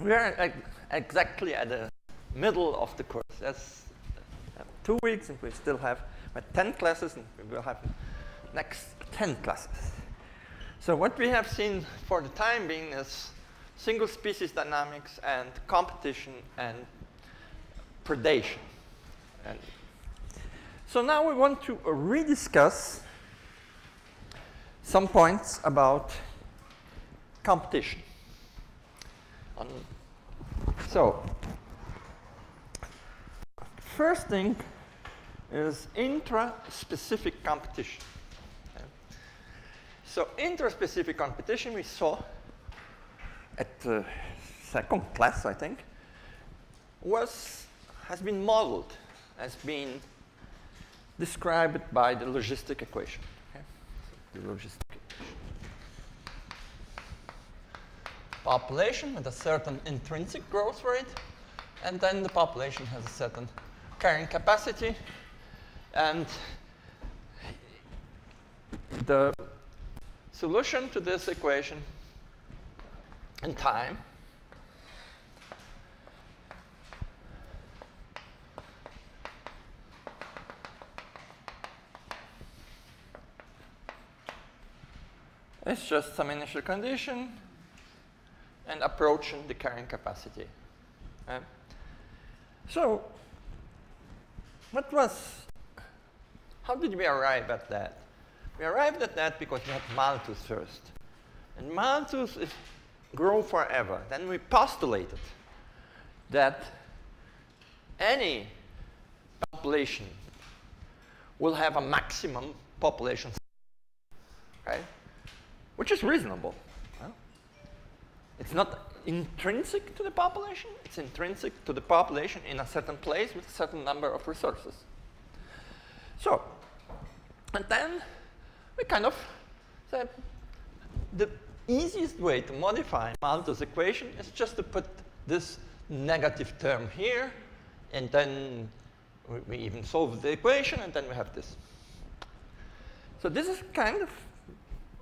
we are exactly at the middle of the course. That's uh, two weeks, and we still have uh, 10 classes, and we will have next 10 classes. So what we have seen for the time being is single species dynamics and competition and predation. And so now we want to rediscuss some points about competition. Um, so, first thing is intra-specific competition. So intraspecific competition we saw at the second class, I think, was, has been modeled, has been described by the logistic equation. Okay? The logistic equation. Population with a certain intrinsic growth rate, and then the population has a certain carrying capacity, and the solution to this equation in time It's just some initial condition and approaching the carrying capacity. Uh, so, what was, how did we arrive at that? We arrived at that because we had Malthus first. And Malthus is grow forever. Then we postulated that any population will have a maximum population, okay? Which is reasonable. It's not intrinsic to the population, it's intrinsic to the population in a certain place with a certain number of resources. So, and then we kind of said the easiest way to modify Malthus equation is just to put this negative term here, and then we, we even solve the equation, and then we have this. So this is kind of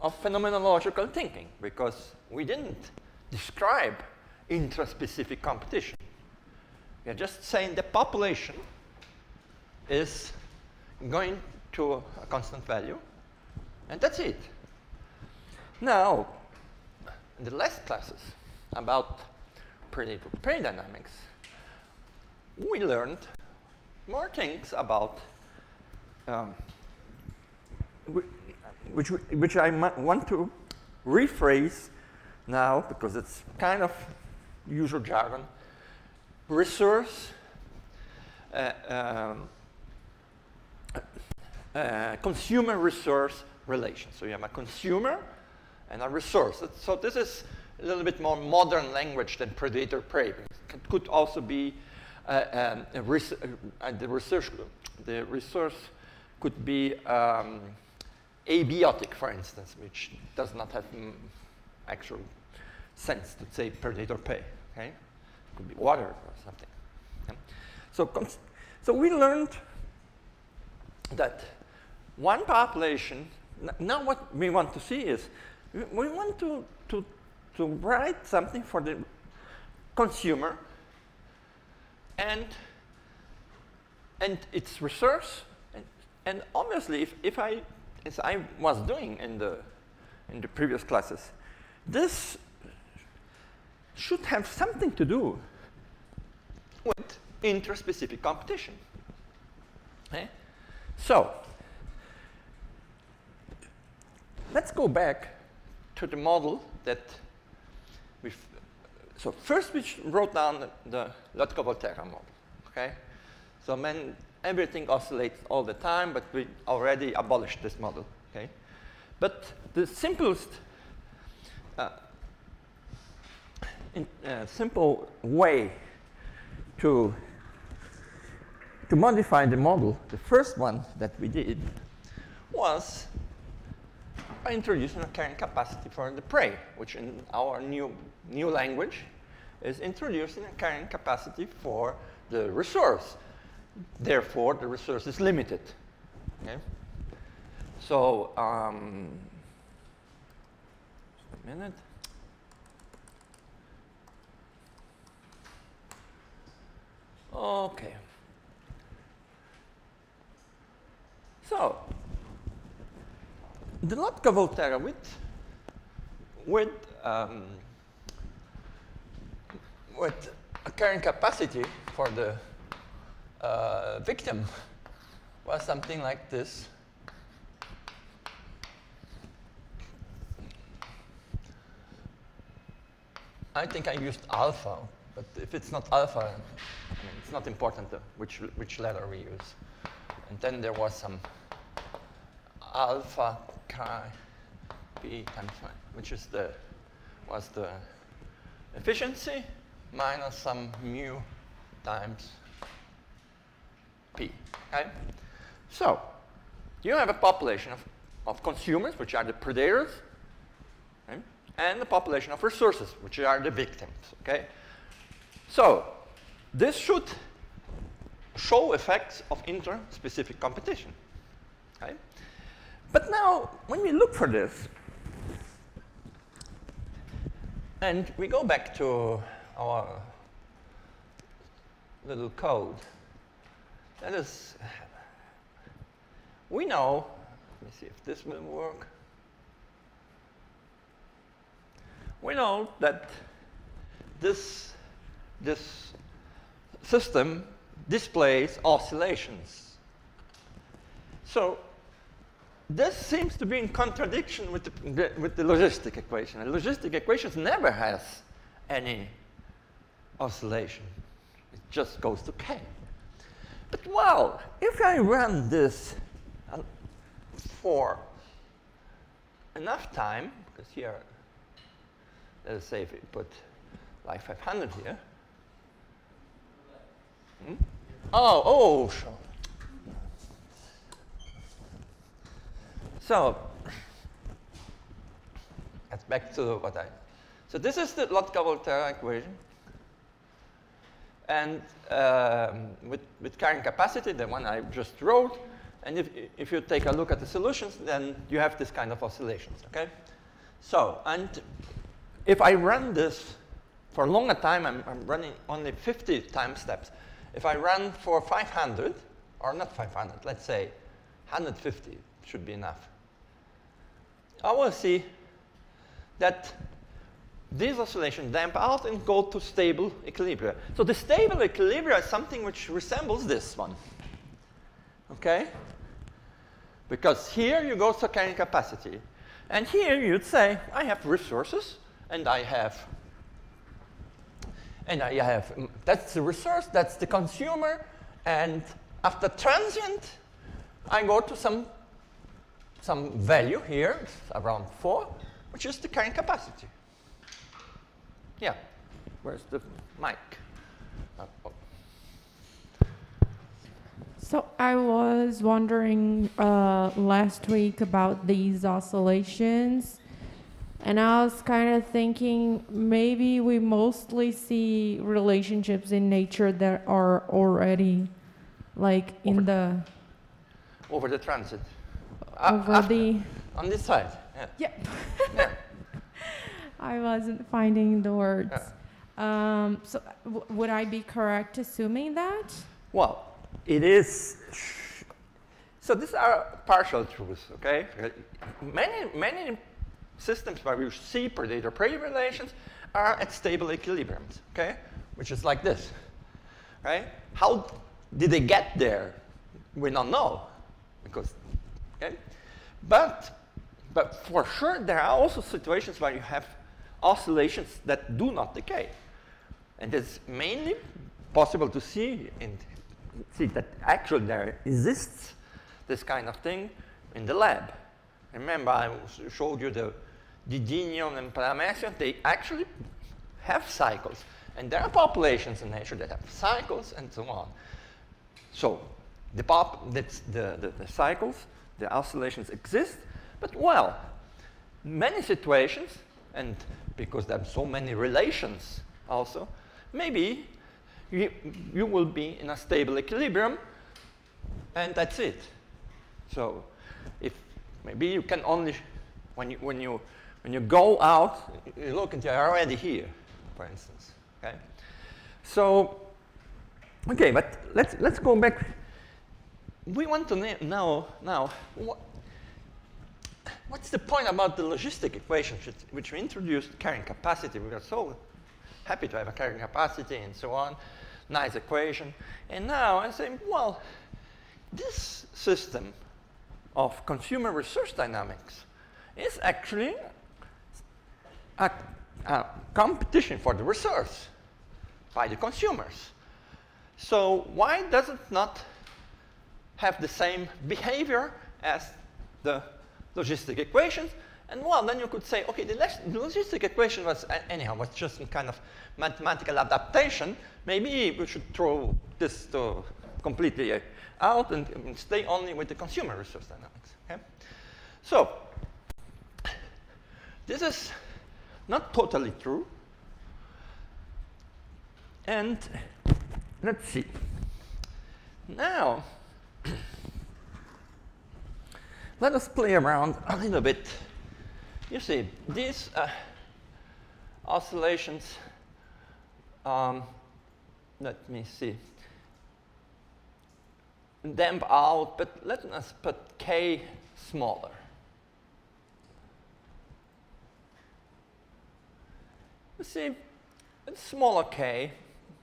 of phenomenological thinking, because we didn't describe intraspecific competition. We are just saying the population is going to a constant value, and that's it. Now, in the last classes about prey dynamics, we learned more things about um, which, which I want to rephrase now because it's kind of usual jargon. Resource, uh, um, uh, consumer resource relation. So you have a consumer and a resource. So this is a little bit more modern language than predator-prey. It could also be uh, um, res uh, the research, the resource could be um, abiotic, for instance, which does not have mm, actual sense to say predator-prey. Okay, it could be water or something. Okay? So, so we learned that one population. Now, what we want to see is we want to, to, to write something for the consumer and, and its resource. And, and obviously, if, if I, as I was doing in the, in the previous classes, this should have something to do with intraspecific competition. Okay? So, let's go back to the model that we so first we wrote down the, Lotka-Volterra model, okay? So then everything oscillates all the time, but we already abolished this model, okay? But the simplest uh, uh, simple way to to modify the model, the first one that we did was by introducing a carrying capacity for the prey, which in our new, new language is introducing a carrying capacity for the resource. Therefore, the resource is limited. Okay? So, um, just a minute. Okay. So, the Lotka-Volterra with, um, with a carrying capacity for the uh, victim was something like this. I think I used alpha, but if it's not alpha, mean, it's not important which, which letter we use. And then there was some alpha chi p times which is the was the efficiency minus some mu times p. Okay? So you have a population of, of consumers, which are the predators, and the population of resources, which are the victims. Okay? So this should show effects of inter-specific competition. Okay? But now, when we look for this, and we go back to our little code, that is, we know, let me see if this will work. We know that this, this system displays oscillations. So this seems to be in contradiction with the, with the logistic equation. The logistic equation never has any oscillation. It just goes to k. But well, if I run this uh, for enough time, because here, let's say if we put like 500 here. Hmm? Oh, oh. So that's back to what I. So this is the Lotka-Volterra equation. And um, with, with carrying capacity, the one I just wrote, and if, if you take a look at the solutions, then you have this kind of oscillations, okay? So, and if I run this for a longer time, I'm, I'm running only 50 time steps. If I run for 500, or not 500, let's say 150 should be enough. I will see that these oscillations damp out and go to stable equilibria. So the stable equilibria is something which resembles this one. Okay? Because here you go to carrying capacity. And here you'd say, I have resources, and I have, and I have, mm, that's the resource, that's the consumer, and after transient, I go to some some value here, it's around 4, which is the carrying capacity. Yeah, where's the mic? So I was wondering uh, last week about these oscillations, and I was kind of thinking maybe we mostly see relationships in nature that are already like in Over. the Over the transit. over after- the On this side, yeah. yeah. yeah. I wasn't finding the words. Um, so w- would I be correct assuming that? Well, it is. So these are partial truths, okay? Many, many systems where we see predator-prey relations are at stable equilibriums, okay? Which is like this, right? How did they get there? We don't know, because, okay? But, but for sure, there are also situations where you have oscillations that do not decay. And it's mainly possible to see and see that actually there exists this kind of thing in the lab. Remember, I showed you the Didinium and Paramecium, they actually have cycles. And there are populations in nature that have cycles and so on. So the, pop, that's the, the, the cycles, the oscillations exist, but well, many situations, and because there are so many relations also, maybe you, you will be in a stable equilibrium, and that's it. So if maybe you can only, when you, when you, when you go out, you look and you're already here, for instance, okay? So, okay, but let's, let's go back. We want to know now, what, what's the point about the logistic equation which, which we introduced carrying capacity? We were so happy to have a carrying capacity and so on. Nice equation. And now I say, well, this system of consumer resource dynamics is actually a, a competition for the resource by the consumers. So why does it not have the same behavior as the logistic equations? And well, then you could say, okay, the, the logistic equation was, uh, anyhow, was just a kind of mathematical adaptation. Maybe we should throw this to completely uh, out and, and stay only with the consumer resource dynamics. Okay? So this is not totally true. And let's see. Now, let us play around a little bit. You see, these uh, oscillations, um, let me see, damp out, but let us put k smaller. You see, it's smaller k.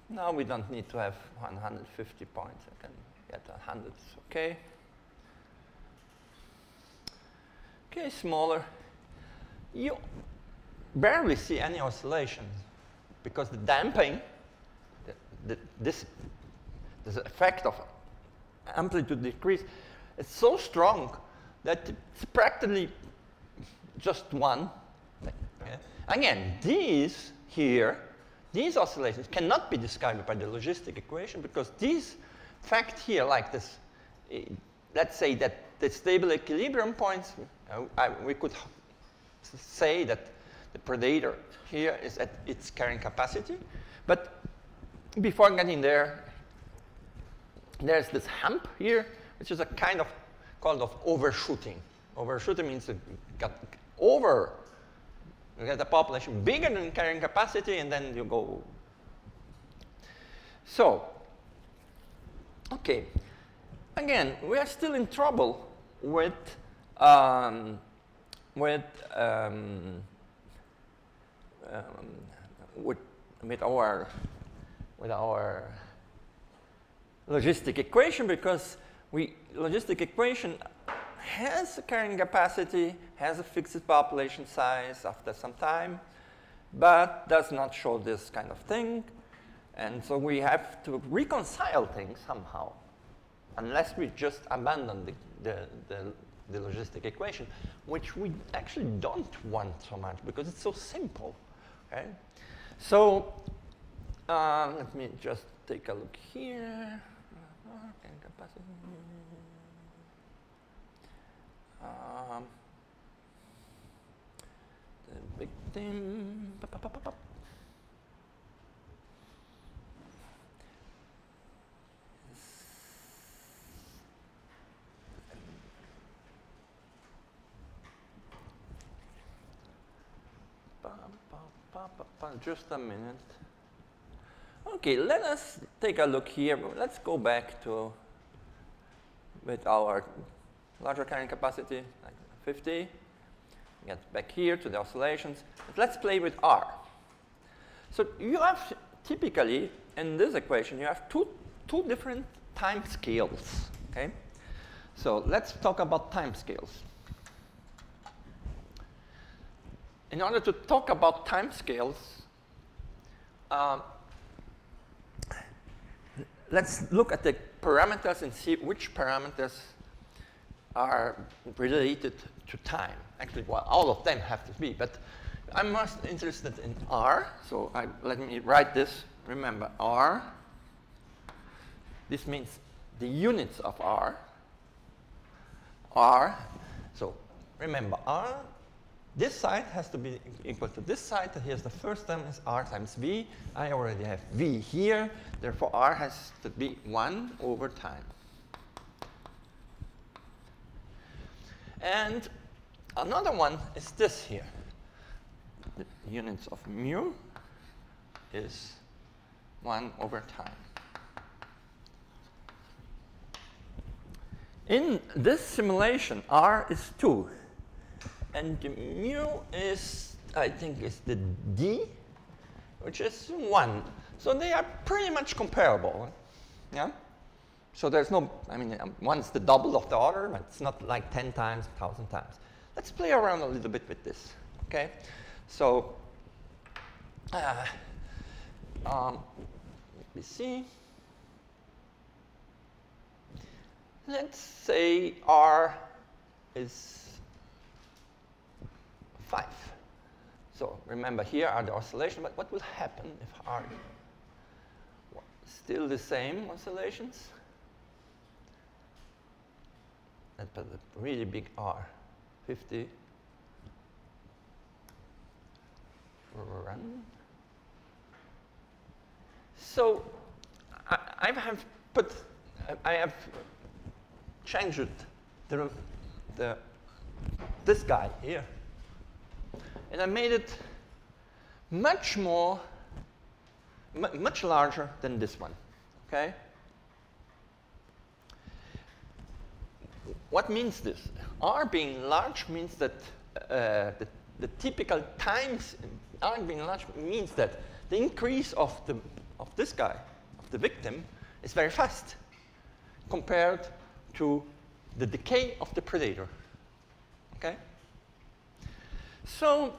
Now we don't need to have 150 points. I can get 100, okay. Okay, smaller. You barely see any oscillations because the damping, the, the, this, this effect of amplitude decrease is so strong that it's practically just one. Yeah. Again, these here, these oscillations cannot be described by the logistic equation because these fact here, like this, uh, let's say that the stable equilibrium points, uh, I, we could say that the predator here is at its carrying capacity. But before getting there, there's this hump here, which is a kind of called of overshooting. Overshooting means it got over, you get a population bigger than carrying capacity, and then you go. So, okay, again, we are still in trouble with um, with um, um, with with our with our logistic equation because we logistic equation has a carrying capacity, has a fixed population size after some time, but does not show this kind of thing. And so we have to reconcile things somehow, unless we just abandon the, the, the, the logistic equation, which we actually don't want so much because it's so simple. Okay? So uh, let me just take a look here. Um, the victim. Pa, Just a minute. Okay, let us take a look here. Let's go back to with our larger carrying capacity, like 50. Get back here to the oscillations. But let's play with R. So you have typically, in this equation, you have two, two different time scales, okay? So let's talk about time scales. In order to talk about time scales, uh, let's look at the parameters and see which parameters are related to time. Actually, well, all of them have to be, but I'm most interested in R. So I, let me write this. Remember, R. This means the units of R. R. So remember, R. This side has to be equal to this side. Here's the first term is R times V. I already have V here. Therefore, R has to be 1 over time. And another one is this here. The units of mu is 1 over time. In this simulation, R is 2. and the mu is, I think, is the d, which is 1. So they are pretty much comparable. Yeah? So there's no, I mean, um, one's the double of the other, but it's not like 10 times, 1,000 times. Let's play around a little bit with this, okay? So, uh, um, let me see. Let's say R is 5. So remember, here are the oscillations, but what will happen if R still the same oscillations? But a really big R, 50. Run. So I, I have put, I have changed the, the, this guy here. And I made it much more, much larger than this one, okay? What means this? R being large means that uh, the, the typical times R being large means that the increase of, the, of this guy, of the victim, is very fast compared to the decay of the predator. Okay? So,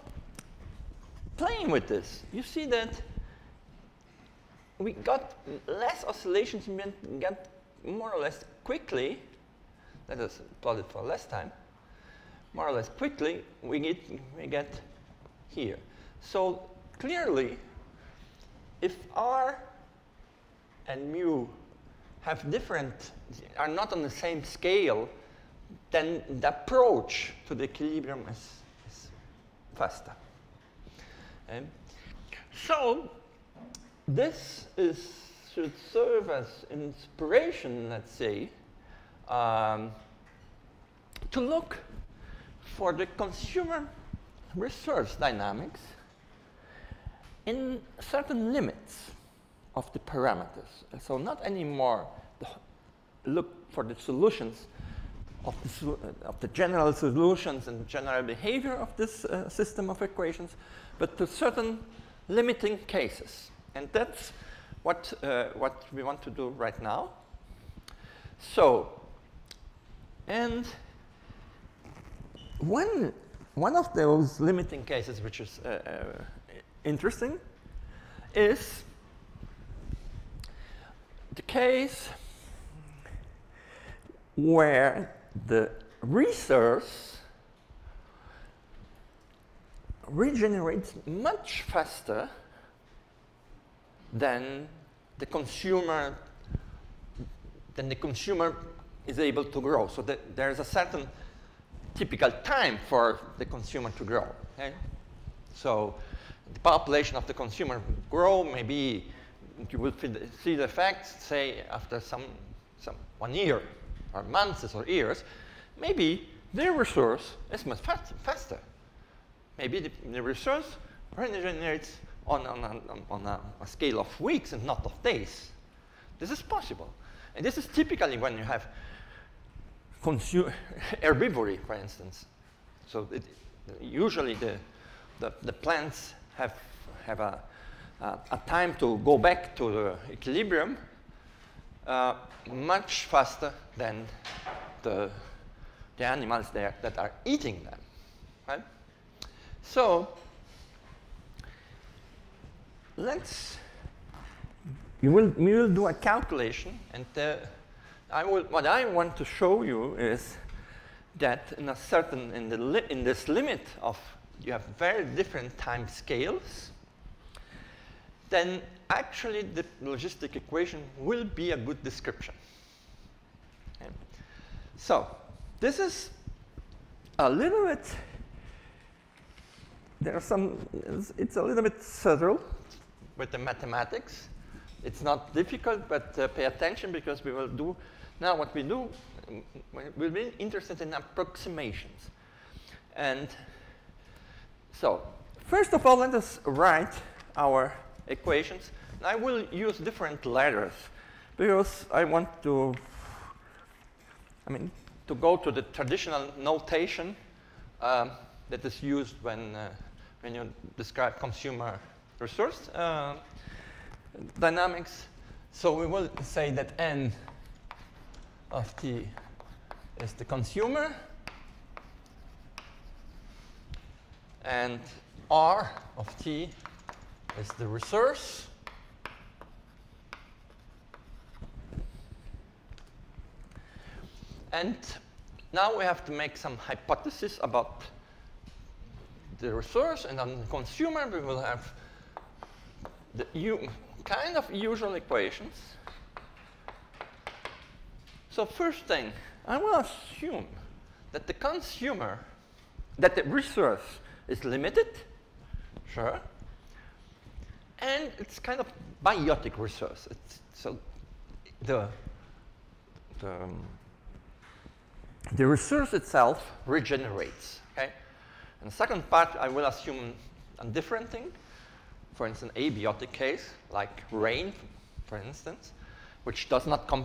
playing with this, you see that we got less oscillations, we got more or less quickly, let us plot it for less time, more or less quickly, we get, we get here. So clearly, if R and mu have different, are not on the same scale, then the approach to the equilibrium is, is faster. Okay? So this is, should serve as inspiration, let's say, um, to look for the consumer resource dynamics in certain limits of the parameters. So not anymore look for the solutions of the, of the, general solutions and general behavior of this uh, system of equations, but to certain limiting cases. And that's what, uh, what we want to do right now. So, and one, one of those limiting cases which is uh, uh interesting is the case where the resource regenerates much faster than the consumer than the consumer is able to grow. So there is a certain typical time for the consumer to grow. Okay? So the population of the consumer grow, maybe you will see the effects, say, after some, some one year, or months or years, maybe their resource is much fast, faster. Maybe the, the resource regenerates on, on, on, on a, a, scale of weeks and not of days. This is possible. And this is typically when you have herbivory, for instance. So it, usually the, the, the plants have, have a, a, a, time to go back to the equilibrium uh, much faster than the, the animals there that are eating them. Right? So let's, you will, we will do a calculation and uh, I will, what I want to show you is that in a certain, in, the in this limit of you have very different time scales, then actually the logistic equation will be a good description. Okay. So this is a little bit, there are some, it's, it's a little bit subtle with the mathematics. It's not difficult, but uh, pay attention because we will do, now what we do, we'll be interested in approximations. And so, first of all, let us write our equations. And I will use different letters because I want to, I mean, to go to the traditional notation. Um, that is used when, uh, when you describe consumer resource uh, dynamics. So we will say that n of t is the consumer and r of t is the resource. And now we have to make some hypothesis about the resource, and on the consumer we will have the kind of usual equations. So first thing, I will assume that the consumer, that the resource is limited, sure, and it's kind of biotic resource. It's, so the, the, um, the resource itself regenerates, okay? And second part, I will assume a different thing. For instance, abiotic case, like rain, for instance, which does not come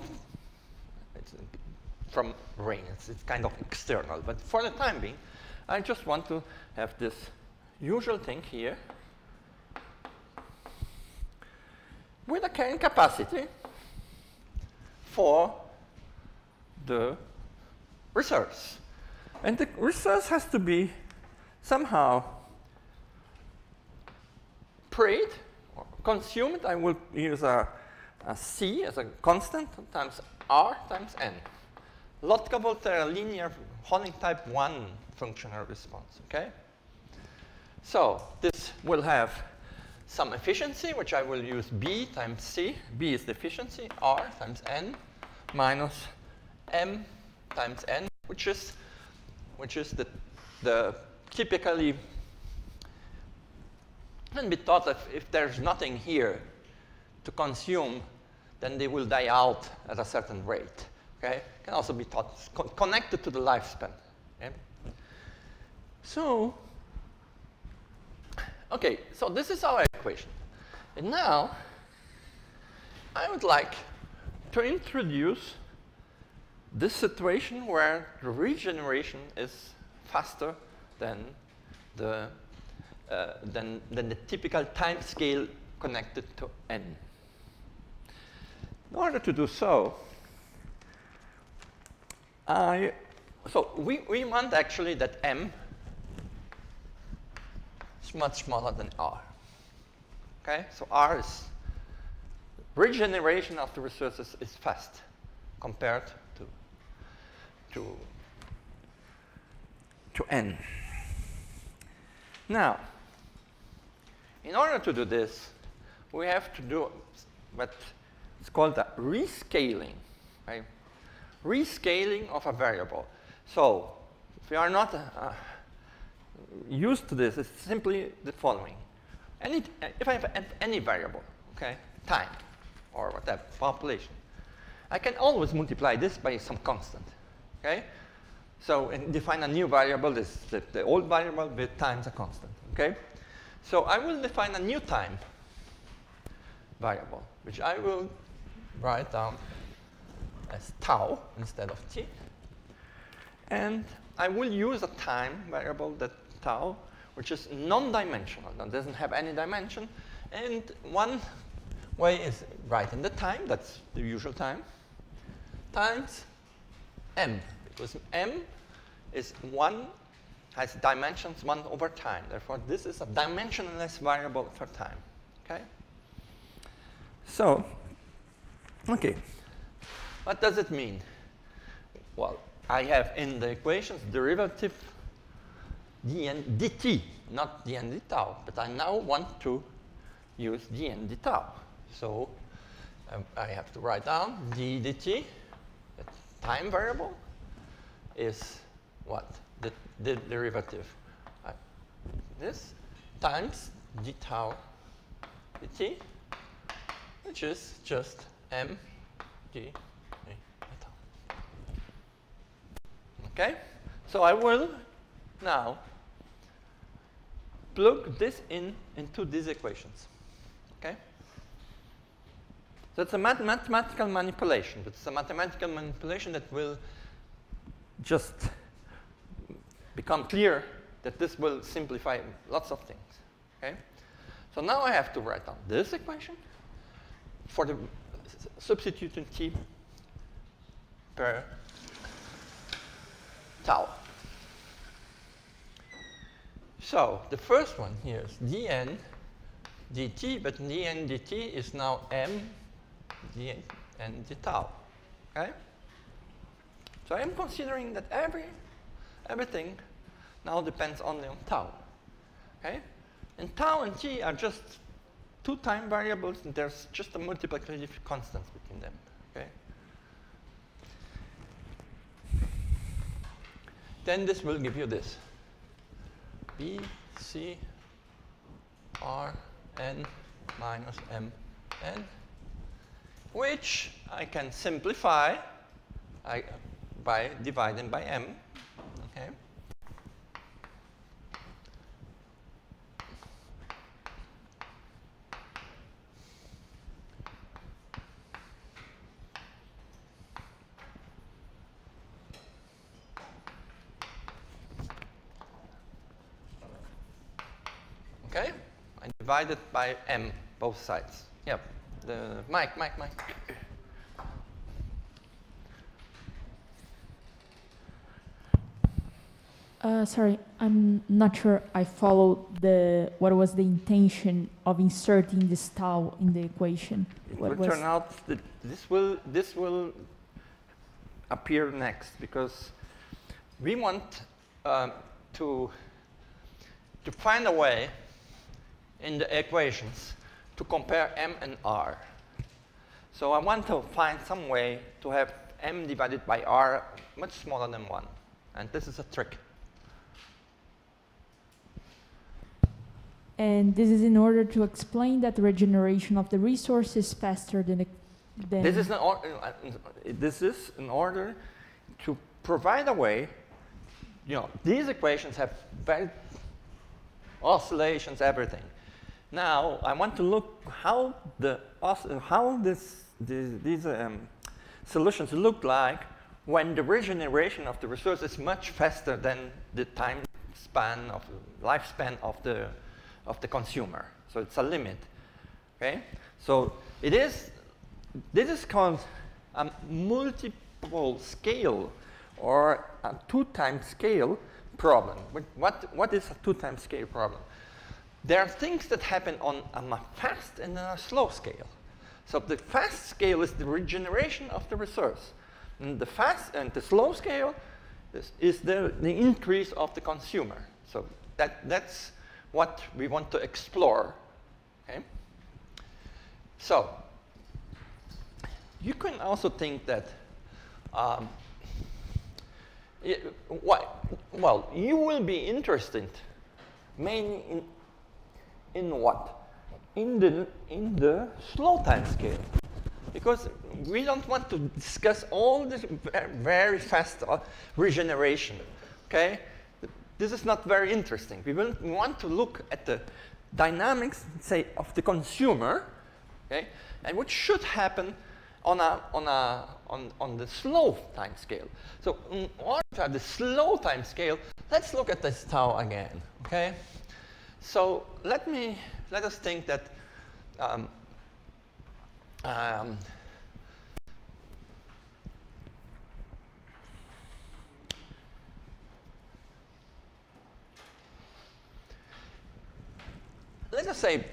from rain. It's, it's kind of external. But for the time being, I just want to have this usual thing here with a carrying capacity for the resource. And the resource has to be somehow preyed or consumed. I will use a, a C as a constant times R times N. Lotka-Volterra uh, linear Holling type 1 functional response, okay? So this will have some efficiency, which I will use B times C. B is the efficiency, R times N minus M times N, which is, which is the, the typically can be thought that if there's nothing here to consume, then they will die out at a certain rate. Okay? Can also be thought co connected to the lifespan. Okay? So, okay, so this is our equation. And now, I would like to introduce this situation where the regeneration is faster than the, uh, than, than the typical time scale connected to n. In order to do so, I, so we, we want actually that m is much smaller than r. Okay, so r is regeneration of the resources is fast compared to to to n. Now, in order to do this, we have to do what is called a rescaling, right? Rescaling of a variable. So, if we are not uh, used to this, it's simply the following. Any, if I have any variable, okay, time, or whatever, population, I can always multiply this by some constant, okay? So and define a new variable, this the, the old variable with times a constant. Okay? So I will define a new time variable, which I will write down as tau instead of t. And I will use a time variable that tau, which is non-dimensional, that doesn't have any dimension. And one way is writing the time, that's the usual time, times m, because m is 1, has dimensions 1 over time. Therefore, this is a dimensionless variable for time. Okay? So, okay. What does it mean? Well, I have in the equations derivative dn dt, not dn d tau, but I now want to use dn d tau. So um, I have to write down d dt, the time variable, is what? The, derivative. Uh, this times d tau dt, which is just m d tau. Okay? So I will now plug this in into these equations. Okay? So it's a math mathematical manipulation. It's a mathematical manipulation that will just become clear that this will simplify lots of things. Okay? So now I have to write down this equation for the substituting t per tau. So the first one here is dn dt, but dn dt is now m dn d tau. Okay? So I'm considering that every everything now depends only on tau. Okay? And tau and t are just two time variables, and there's just a multiplicative constant between them. Okay? Then this will give you this. B, C, R, N minus M, N, which I can simplify I, by dividing by M. Okay? Okay? I divide it by m, both sides. Yep. The Mike, Mike, Mike. Uh, sorry, I'm not sure I followed the what was the intention of inserting this tau in the equation. It What will turn out that this will this will appear next because we want um, to to find a way in the equations to compare m and r. So I want to find some way to have m divided by r much smaller than 1. And this is a trick. And this is in order to explain that the regeneration of the resource is faster than the than This is, an or- uh, this is in order to provide a way, you know, these equations have very oscillations, everything. Now, I want to look how the how this, these, these um, solutions look like when the regeneration of the resource is much faster than the time span of lifespan of the of the consumer. So it's a limit. Okay? So it is this is called a multiple scale or a two-time scale problem. What, what, what is a two-time scale problem? There are things that happen on a fast and a slow scale. So the fast scale is the regeneration of the resource. And the fast and the slow scale is, is the, the increase of the consumer. So that, that's what we want to explore. Okay? So you can also think that um, it, well, you will be interested mainly in, in what? In the, in the slow time scale. Because we don't want to discuss all this very fast uh, regeneration. Okay? This is not very interesting. We, want to look at the dynamics, say, of the consumer, okay? and what should happen on, a, on, a, on, on the slow time scale. So in order to have the slow time scale, let's look at this tau again, okay? So let me, let us think that um, um, let us say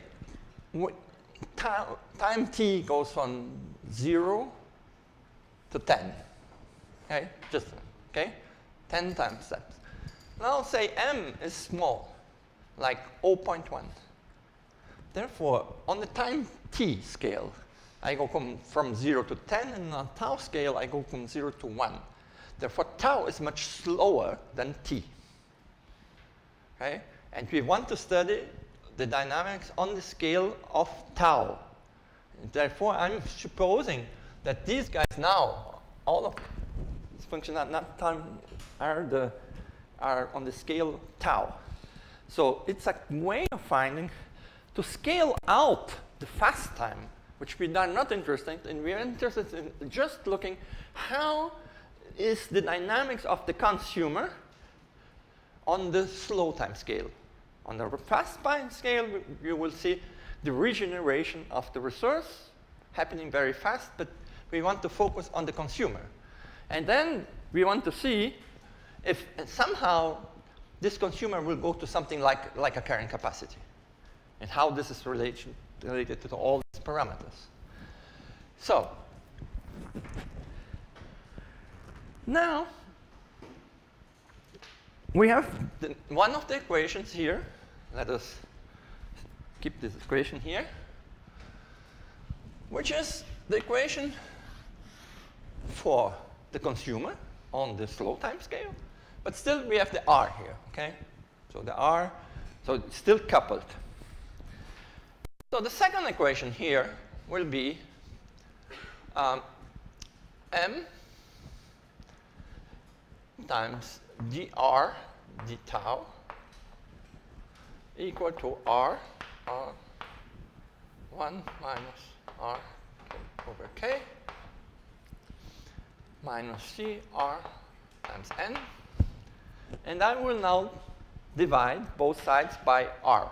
time t goes from 0 to 10. Okay, just okay, 10 time steps. Now say m is small, like 0.1. Therefore, on the time t scale, I go from, from 0 to 10, and on tau scale, I go from 0 to 1. Therefore, tau is much slower than t. Okay? And we want to study the dynamics on the scale of tau. Therefore, I'm supposing that these guys now, all of these functions at that time are, the, are on the scale tau. So it's a way of finding to scale out the fast time, which we are not interested in. We are interested in just looking how is the dynamics of the consumer on the slow time scale. On the fast time scale, you will see the regeneration of the resource happening very fast, but we want to focus on the consumer. And then we want to see if somehow this consumer will go to something like, like a carrying capacity and how this is relation, related to all these parameters. So now we have the, one of the equations here. Let us keep this equation here, which is the equation for the consumer on the slow time scale. But still, we have the R here, okay? So the R, so it's still coupled. So the second equation here will be um, M times dr d tau equal to R, R 1 minus R over K minus C R times N. And I will now divide both sides by R.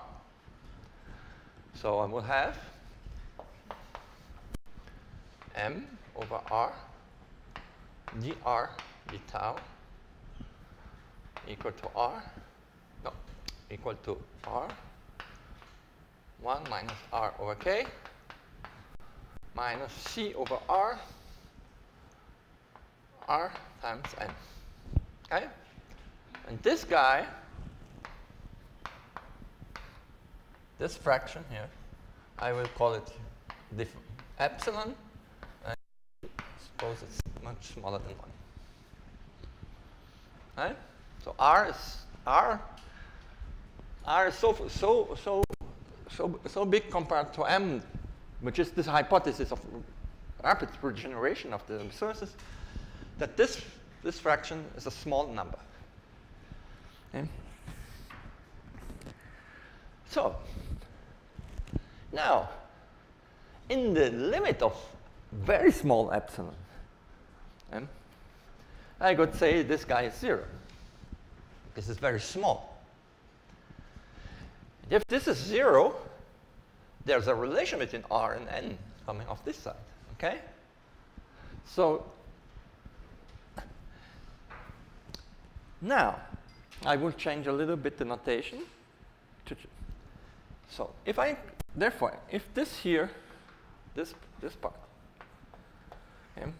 So I will have m over r dr d tau equal to r, no, equal to r 1 minus r over k minus c over r r times n. Okay? And this guy, this fraction here, I will call it epsilon I suppose it's much smaller than 1. Right? So R is R R is so so so so so big compared to M, which is this hypothesis of rapid regeneration of the resources, that this this fraction is a small number. So now in the limit of very small epsilon, and I could say this guy is 0. This is very small. If this is 0, there's a relation between r and n coming off this side. Okay? So now I will change a little bit the notation. so if I, therefore, if this here, this, this part, okay,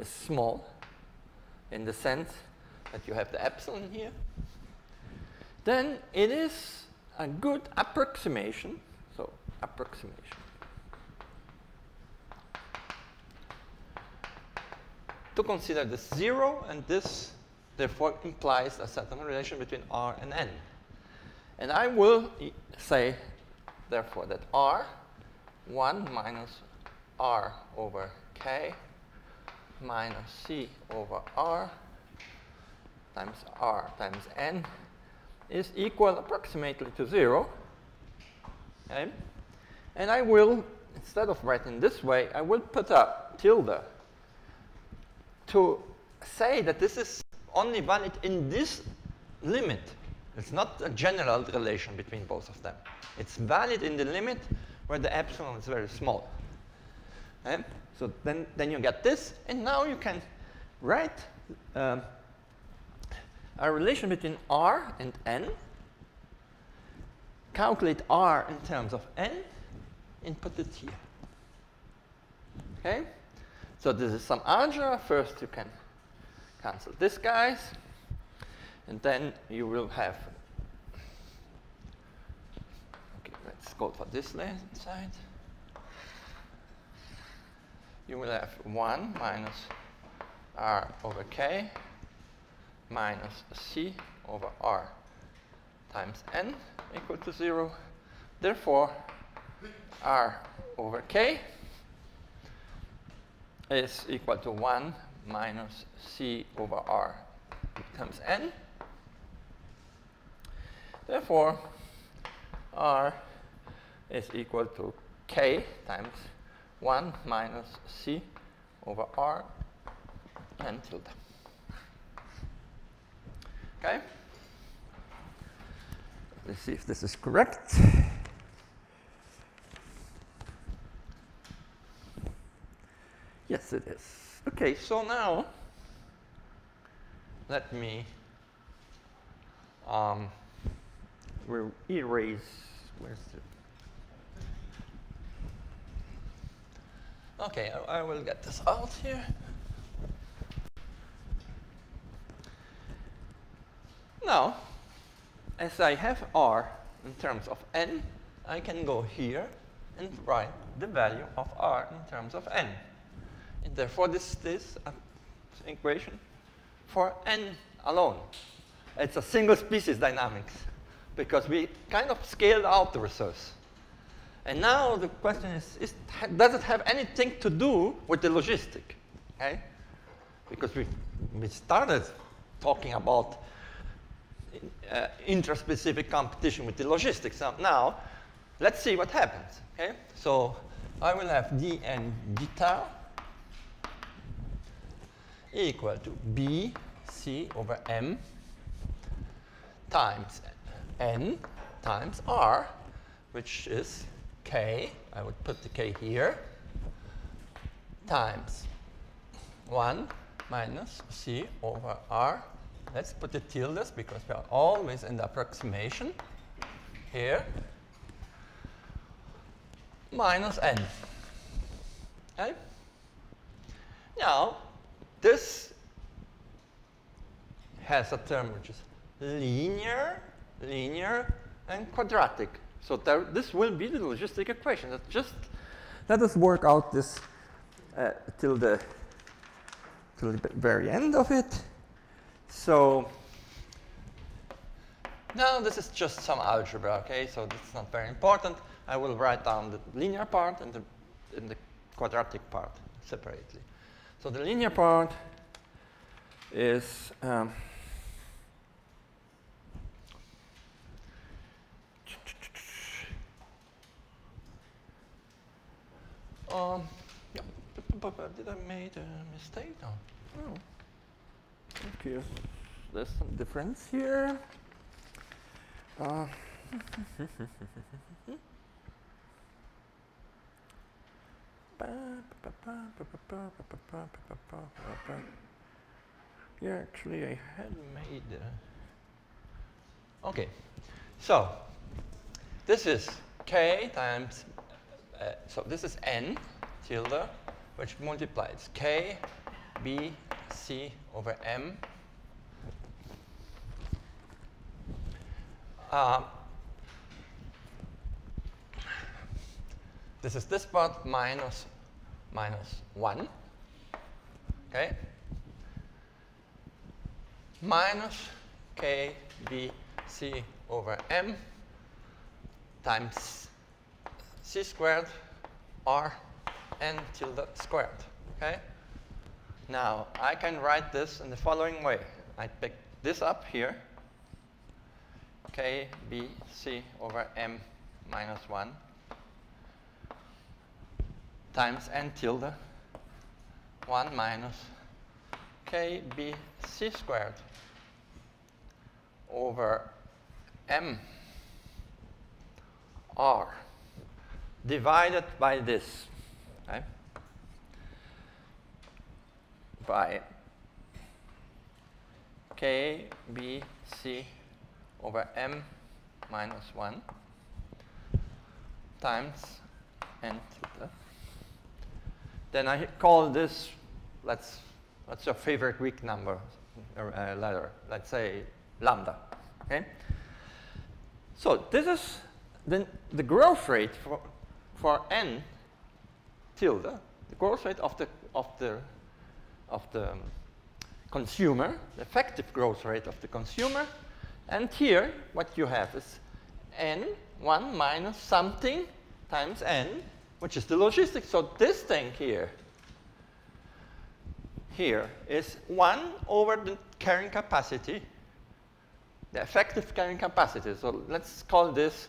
is small in the sense that you have the epsilon here, then it is a good approximation. So approximation. To consider this zero, and this therefore implies a certain relation between r and n. And I will say, therefore, that r 1 minus r over k minus c over r times r times n is equal approximately to 0. Okay? And I will, instead of writing this way, I will put a tilde to say that this is only valid in this limit. It's not a general relation between both of them. It's valid in the limit where the epsilon is very small. Okay? So then, then you get this, and now you can write um, a relation between r and n, calculate r in terms of n, and put it here. Okay? So this is some algebra. First you can cancel this guys, and then you will have, okay, let's go for this side you will have 1 minus r over k minus c over r times n equal to 0. Therefore, r over k is equal to 1 minus c over r times n. Therefore, r is equal to k times 1 minus c over r n tilde. Okay? let's see if this is correct. Yes, it is. Okay, so now let me um, we'll erase. Where's the? Okay, I, I will get this out here. Now, as I have r in terms of n, I can go here and write the value of r in terms of n. And therefore, this is an equation for n alone. It's a single species dynamics because we kind of scaled out the resource. And now the question is, is does it have anything to do with the logistic? Okay? Because we, we started talking about uh, intraspecific competition with the logistics. So now, let's see what happens. Okay? So I will have dn tau equal to b c over m times n times r, which is k, I would put the k here, times 1 minus c over r. Let's put the tildes because we are always in the approximation here, minus n. Okay? Now, this has a term which is linear, linear, and quadratic. So there, this will be the logistic equation. That just let us work out this uh, till the till the very end of it. So now this is just some algebra, okay? So this is not very important. I will write down the linear part and the, and the quadratic part separately. So the linear part is um, um, yeah. Did I make a mistake? No. Oh. Okay, there's some difference here. Uh, yeah, actually, I had made. Uh, okay, so this is k times. Uh, so this is n tilde, which multiplies k, b, c over m. Uh, this is this part minus minus 1. Okay? Minus k b c over m times c squared r n tilde squared. Okay? Now, I can write this in the following way. I pick this up here, k b c over m minus 1 times n tilde 1 minus k b c squared over m r divided by this. Okay? by k b c over m minus 1 times n theta. Then I call this, let's, what's your favorite Greek number, uh, letter? Let's say lambda, okay? So this is the, the growth rate for, for n tilde, the growth rate of the, of the of the consumer, the effective growth rate of the consumer. And here, what you have is n, 1 minus something times n, which is the logistics. So this thing here, here is 1 over the carrying capacity, the effective carrying capacity. So let's call this,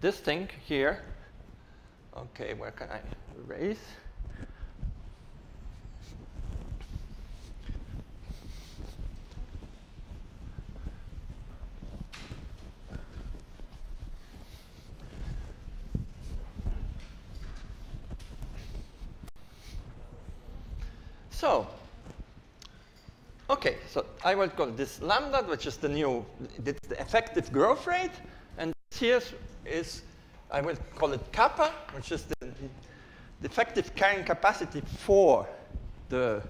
this thing here, okay, where can I erase? So, okay, so I will call this lambda, which is the new, the effective growth rate, and here is, I will call it kappa, which is the, the effective carrying capacity for the,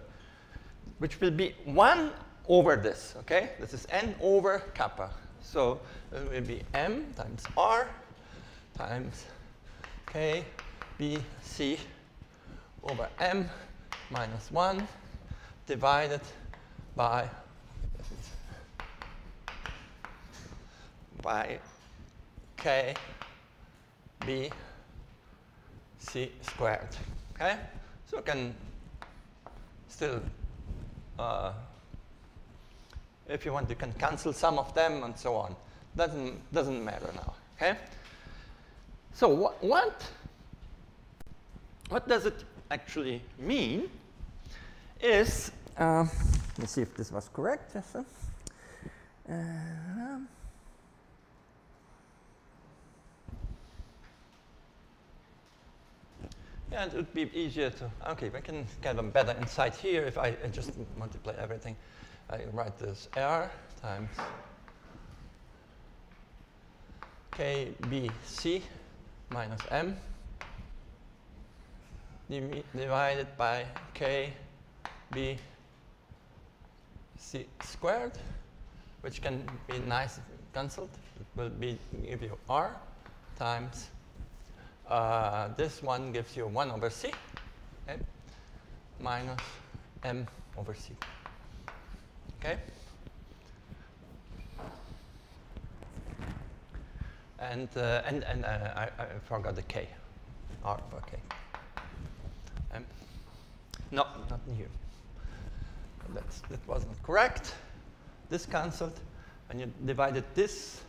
which will be 1 over this, okay? This is n over kappa. So it will be m times r times k b c over m minus 1 divided by by k b c squared. Okay? So you can still, uh, if you want, you can cancel some of them and so on. Doesn't, doesn't matter now. Okay? So what, what, what does it actually mean is, uh, let's see if this was correct. Yes, sir. Uh, yeah, it would be easier to, okay, we can get a better insight here if I, I just multiply everything. I write this R times KBC minus M divided by k b c squared, which can be nice cancelled. It will be give you r times uh, this one gives you 1 over c okay, minus m over c. Okay? And, uh, and, and uh, I, I forgot the k, r for k. Um, no, not here. That's, that wasn't correct. This cancelled. And you divided this,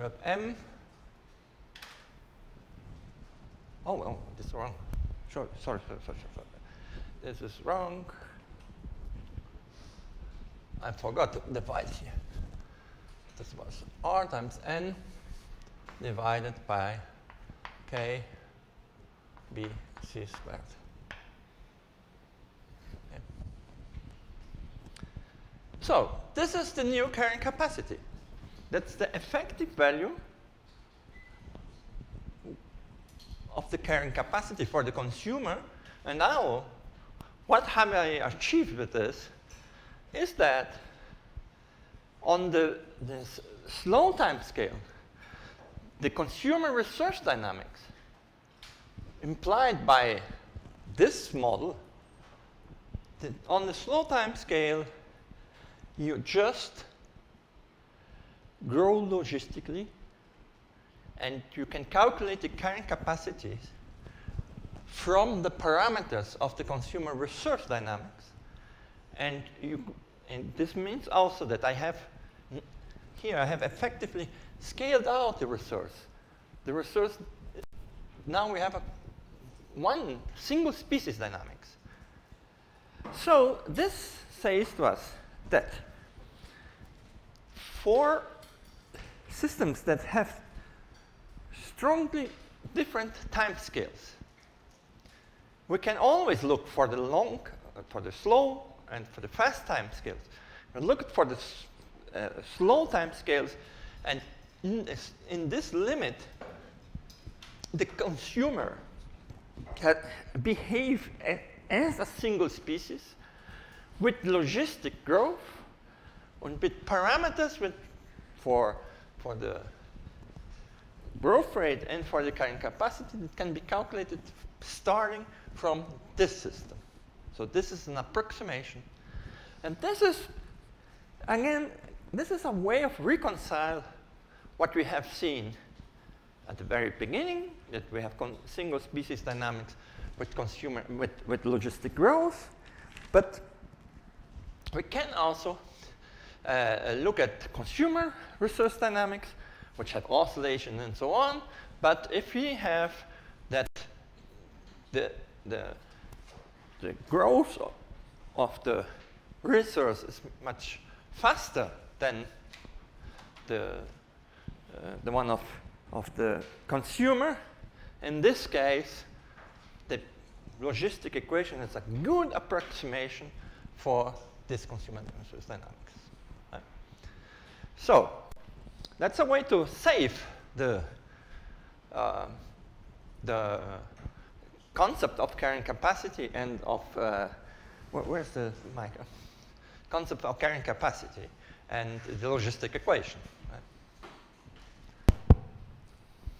have m. Oh, well, this is wrong. Sure, sorry, sorry, sorry, sorry. This is wrong. I forgot to divide here. This was r times n divided by k b c squared. So this is the new carrying capacity. That's the effective value of the carrying capacity for the consumer. And now, what have I achieved with this is that on the, the slow time scale, the consumer resource dynamics implied by this model, the, on the slow time scale, you just grow logistically and you can calculate the carrying capacities from the parameters of the consumer resource dynamics. And, you, and this means also that I have, here I have effectively scaled out the resource. The resource, now we have a one single species dynamics. So this says to us that for systems that have strongly different time scales, we can always look for the long, uh, for the slow, and for the fast time scales. We look for the uh, slow time scales, and in this, in this limit, the consumer can behave as a single species with logistic growth and with parameters with, for, for the growth rate and for the carrying capacity that can be calculated starting from this system. So this is an approximation. And this is, again, this is a way of reconcile what we have seen at the very beginning, that we have single species dynamics with consumer, with, with logistic growth. But we can also uh, look at consumer resource dynamics, which have oscillation and so on. But if we have that the, the, the growth of the resource is much faster than the, uh, the one of, of the consumer, in this case, the logistic equation is a good approximation for this consumer resource dynamics. So that's a way to save the uh, the concept of carrying capacity and of uh, where, where's the mic? Concept of carrying capacity and the logistic equation. Right?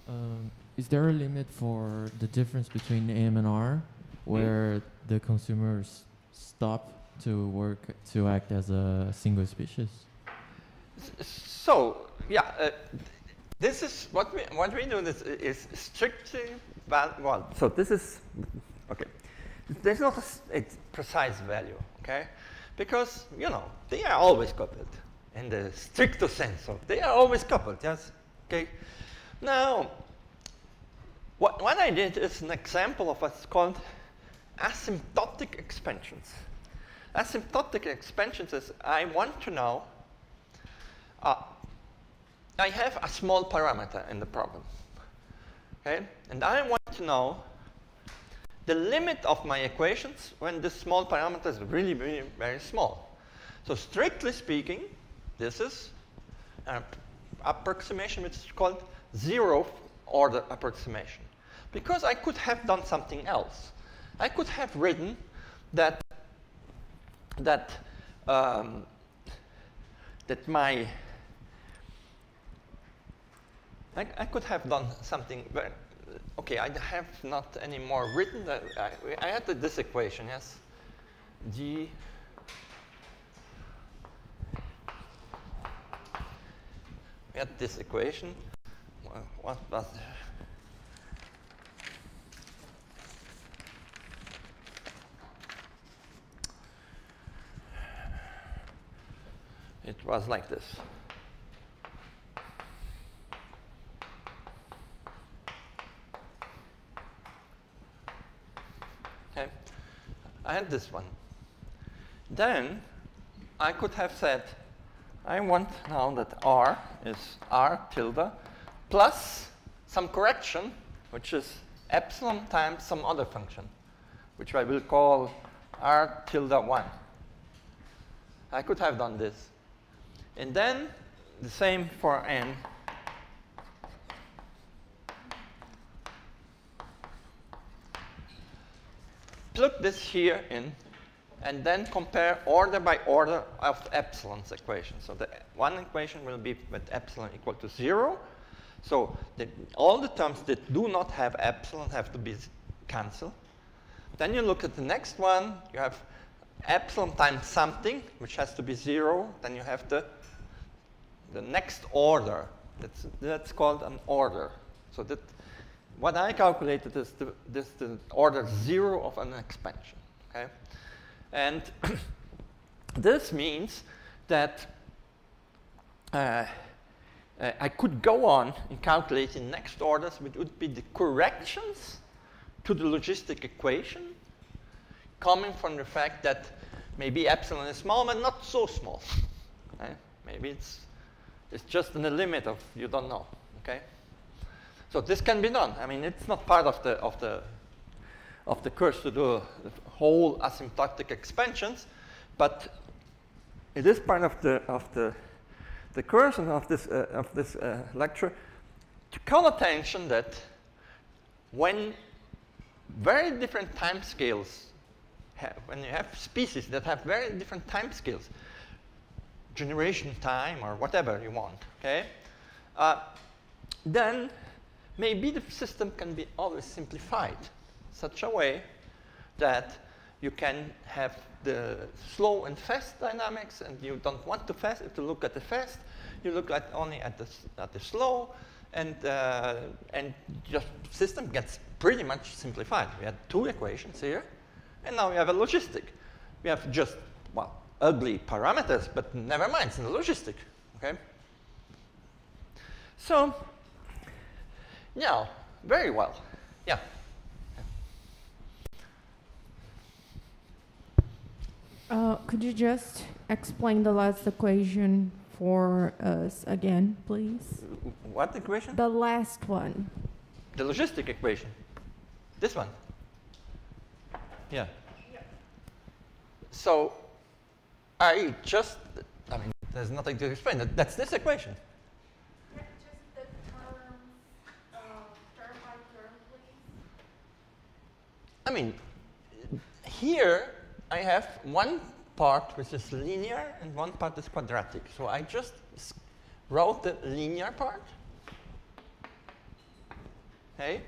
Um, is there a limit for the difference between M and R, where the consumers stop to work to act as a single species? So yeah, uh, this is what we what we do. This is strictly well. So this is okay. There's not a, precise value, okay, because you know they are always coupled in the stricto sense. Of, they are always coupled. Yes, okay. Now, what what I did is an example of what's called asymptotic expansions. Asymptotic expansions is I want to know. Uh, I have a small parameter in the problem. Okay? And I want to know the limit of my equations when this small parameter is really, really very small. So strictly speaking, this is an approximation which is called zero order approximation. Because I could have done something else. I could have written that that um, that my I, I could have done something but okay I have not any more written that I, I had this equation yes. G. We had this equation. What was it was like this. Okay, I had this one. Then I could have said, I want now that R is R tilde plus some correction, which is epsilon times some other function, which I will call R tilde 1. I could have done this. And then the same for n. Plug this here in and then compare order by order of epsilon's equation. So the one equation will be with epsilon equal to 0. So the, all the terms that do not have epsilon have to be cancelled. Then you look at the next one. You have epsilon times something, which has to be 0. Then you have the the next order. That's, that's called an order. So that what I calculated is the, this the order zero of an expansion. Okay, and this means that uh, uh, I could go on in calculating next orders, which would be the corrections to the logistic equation coming from the fact that maybe epsilon is small, but not so small. Okay? Maybe it's it's just in the limit of you don't know. Okay. So this can be done. I mean, it's not part of the of the of the course to do whole asymptotic expansions, but it is part of the of the the course and of this uh, of this uh, lecture to call attention that when very different time scales when you have species that have very different time scales generation time or whatever you want, okay? Uh, then maybe the system can be always simplified such a way that you can have the slow and fast dynamics and you don't want to fast to look at the fast. You look at only at the at the slow and uh, and just system gets pretty much simplified. We had two equations here and now we have a logistic. We have just well ugly parameters, but never mind, it's in the logistic, okay? So, now, very well, yeah. Uh, could you just explain the last equation for us again, please? What equation? The last one. The logistic equation. This one. Yeah. yeah. So I just, I mean, there's nothing to explain. That, that's this equation. I mean, here I have one part which is linear and one part is quadratic. So I just wrote the linear part. Okay?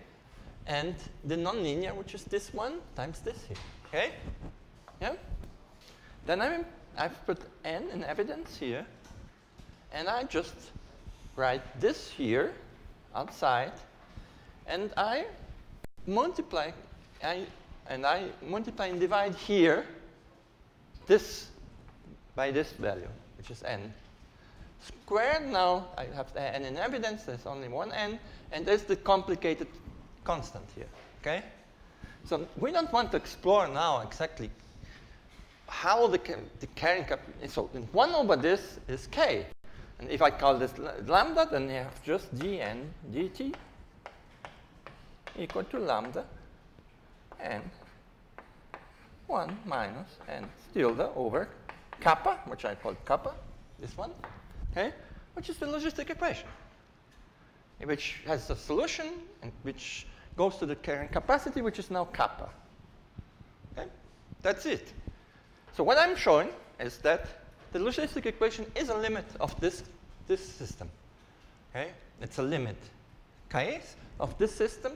And the nonlinear, which is this one times this here. Okay? Yeah? Then I'm, I've put n in evidence here. And I just write this here outside. And I multiply, I, and I multiply and divide here this by this value, which is n. Squared now, I have n in evidence, there's only one n, and there's the complicated constant here, okay? So we don't want to explore now exactly how the, the carrying cap, so 1 over this is k. And if I call this lambda, then you have just dn dt equal to lambda n 1 minus n tilde over kappa, which I call kappa, this one, okay, which is the logistic equation, which has a solution and which goes to the carrying capacity, which is now kappa. Okay, that's it. So what I'm showing is that the logistic equation is a limit of this, this system. Okay, it's a limit case of this system,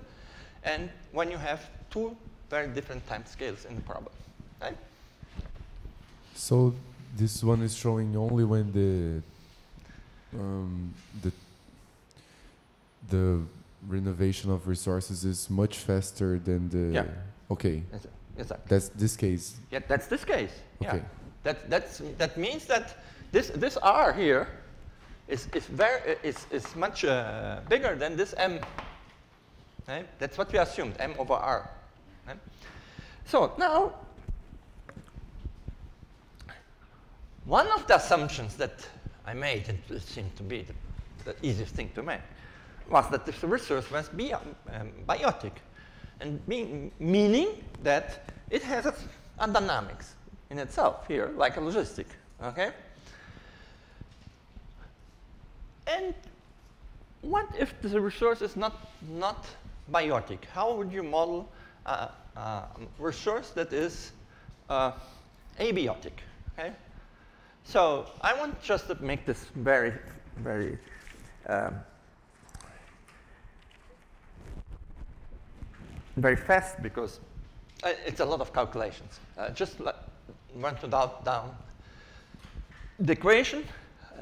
and when you have two very different time scales in the problem. Okay? So this one is showing only when the um, the the renovation of resources is much faster than the. Yeah. Okay, Exactly. that's this case. Yeah, that's this case. Yeah. Okay. That, that's, that means that this, this R here is, is, very, is, is much uh, bigger than this M. Right? That's what we assumed, M over R. So now, one of the assumptions that I made, and it seemed to be the, the easiest thing to make, was that the resource was bi- um, biotic, and mean, meaning that it has a, a dynamics in itself here, like a logistic. Okay. And what if the resource is not not biotic? How would you model resource that is uh, abiotic? Okay. So I want just to make this very, very um, very fast because uh, it's a lot of calculations. Uh, just want to down the equation,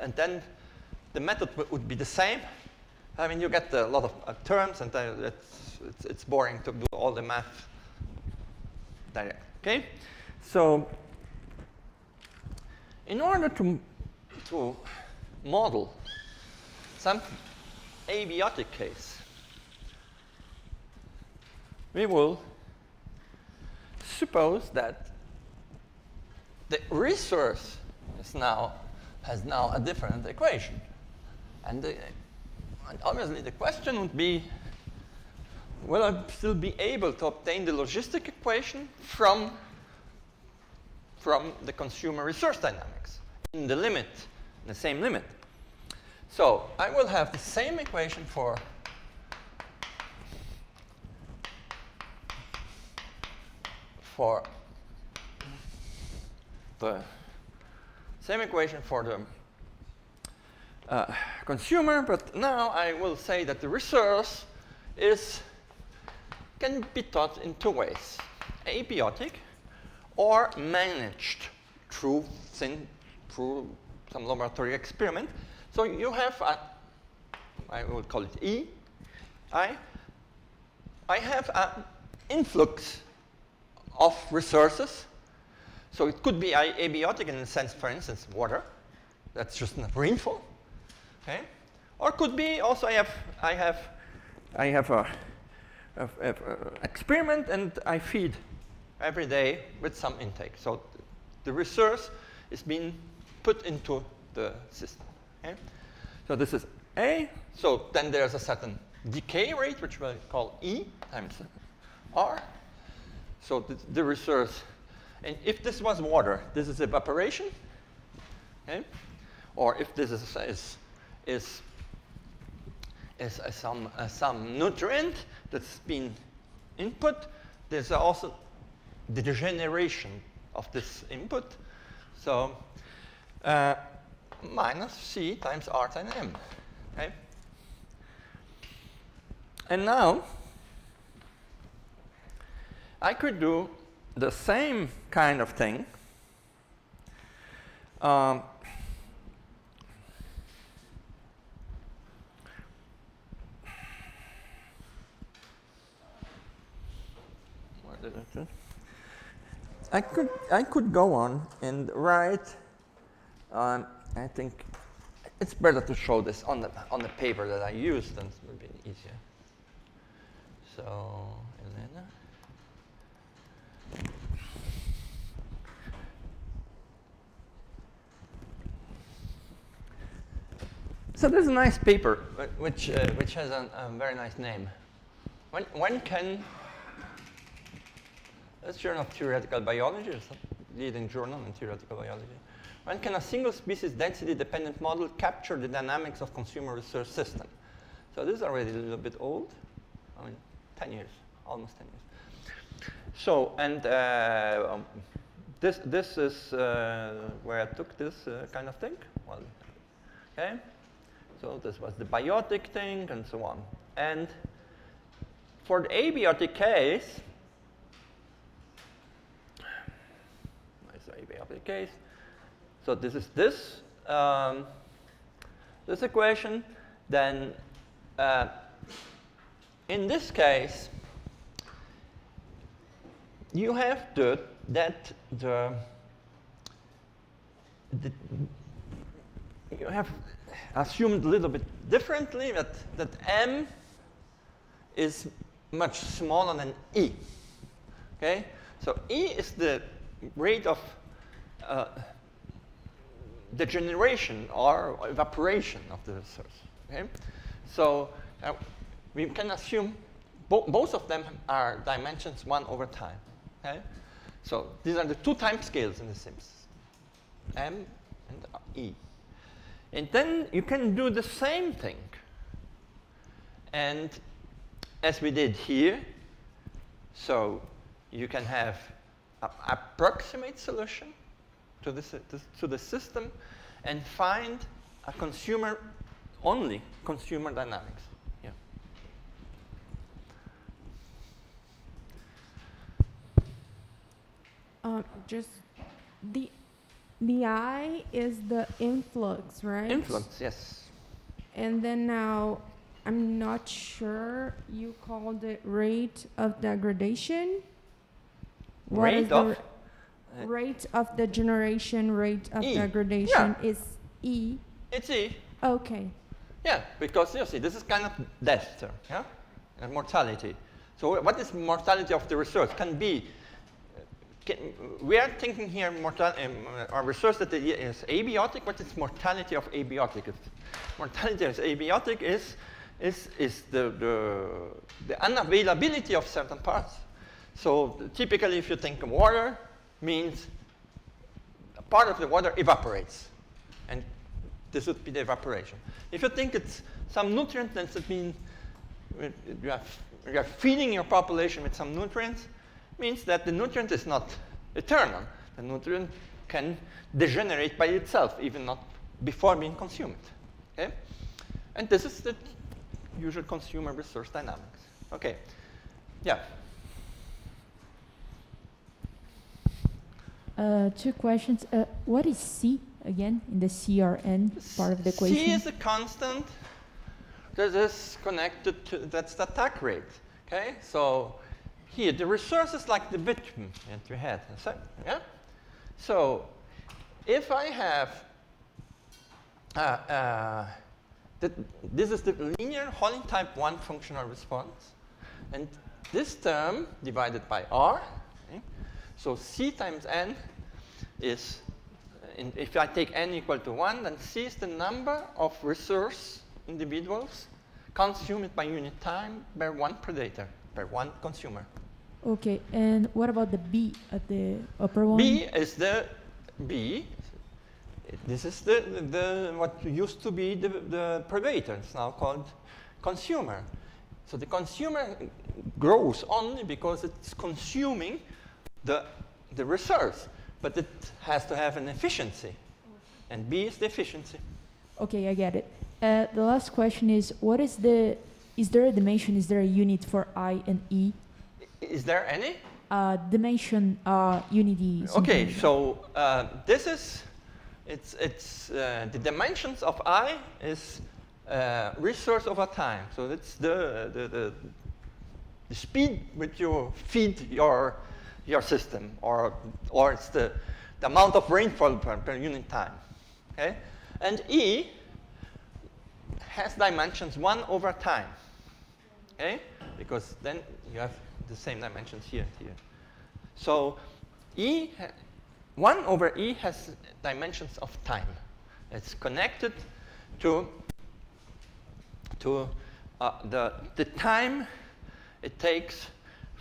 and then the method would be the same. I mean, you get a lot of uh, terms, and uh, it's, it's, it's boring to do all the math direct. Okay, so in order to to model some abiotic case, we will suppose that the resource is now has now a different equation. And, the, and obviously the question would be, will I still be able to obtain the logistic equation from, from the consumer resource dynamics in the limit, the same limit? So I will have the same equation for for the same equation for the uh, consumer, but now I will say that the resource is can be taught in two ways: abiotic or managed through thin, through some laboratory experiment. So you have a, I will call it E. I I have an influx of resources. So it could be abiotic in the sense, for instance, water. That's just not rainfall. Okay? Or could be also I have I have I have a, experiment and I feed every day with some intake. So th- the resource is being put into the system. Okay? So this is A. So then there's a certain decay rate, which we'll call E times R. So the, the resource, and if this was water, this is evaporation, okay? Or if this is is is, is uh, some uh, some nutrient that's been input, there's also the degeneration of this input. So uh, minus C times R times M. Okay? And now I could do the same kind of thing. Um, I could I could go on and write. Um, I think it's better to show this on the on the paper that I used, and it would be easier. So, Elena. So there's a nice paper which uh, which has a, a very nice name. When when can that's Journal of Theoretical Biology, a leading journal in theoretical biology. When can a single species density dependent model capture the dynamics of consumer resource system? So this is already a little bit old. I mean, 10 years, almost 10 years. So, and uh, um, this, this is uh, where I took this uh, kind of thing. Well, okay. So this was the biotic thing and so on. And for the abiotic case, Nice abiotic case. So this is this um, this equation. Then uh, in this case, you have the that the, the you have assumed a little bit differently that that m is much smaller than e. Okay, so e is the rate of uh, degeneration or evaporation of the resource. Okay? So uh, we can assume bo both of them are dimensions 1 over time. Okay? So these are the two time scales in the Sims, m and e. And then you can do the same thing. And as we did here, so you can have approximate solution to, this, to the system and find a consumer only consumer dynamics. Yeah. Um, just the the I is the influx, right? Influx, yes. And then now, I'm not sure you called it rate of degradation. What Rate is of, rate of the generation rate of E. degradation is E. It's E. Okay. Yeah, because you see, this is kind of death term, yeah, and mortality. So what is mortality of the resource? Can be. Can, we are thinking here mortal, um, our resource that is abiotic. What is mortality of abiotic? It's- mortality of abiotic is is is the, the the unavailability of certain parts. So typically, if you think of water, means a part of the water evaporates, and this would be the evaporation. If you think it's some nutrient, then it means you are, you are feeding your population with some nutrients, means that the nutrient is not eternal. The nutrient can degenerate by itself, even not before being consumed. Okay? And this is the usual consumer resource dynamics. Okay. Yeah. Uh, two questions. Uh, what is C again in the CRN part of the equation? C is a constant that is connected to, that's the attack rate. Okay, so here the resource is like the bitumen that we had. So, yeah? So if I have, uh, uh, that this is the linear Holling type 1 functional response. And this term divided by R? So C times N is, in, if I take N equal to 1, then C is the number of resource individuals consumed by unit time by one predator, per one consumer. Okay, and what about the B at the upper one? B is the B. This is the, the what used to be the, the predator. It's now called consumer. So the consumer grows only because it's consuming the, the resource, but it has to have an efficiency. And B is the efficiency. Okay, I get it. Uh, the last question is, what is the, is there a dimension, is there a unit for I and E? Is there any? Uh, dimension, uh, unity. Okay, so uh, this is, it's, it's uh, the dimensions of I is uh, resource over time. So that's the, the, the, the speed which you feed your, your system, or, or it's the, the amount of rainfall per, per unit time. Okay? And E has dimensions 1 over time. Okay? Because then you have the same dimensions here and here. So E, 1 over E has dimensions of time. It's connected to, to uh, the, the time it takes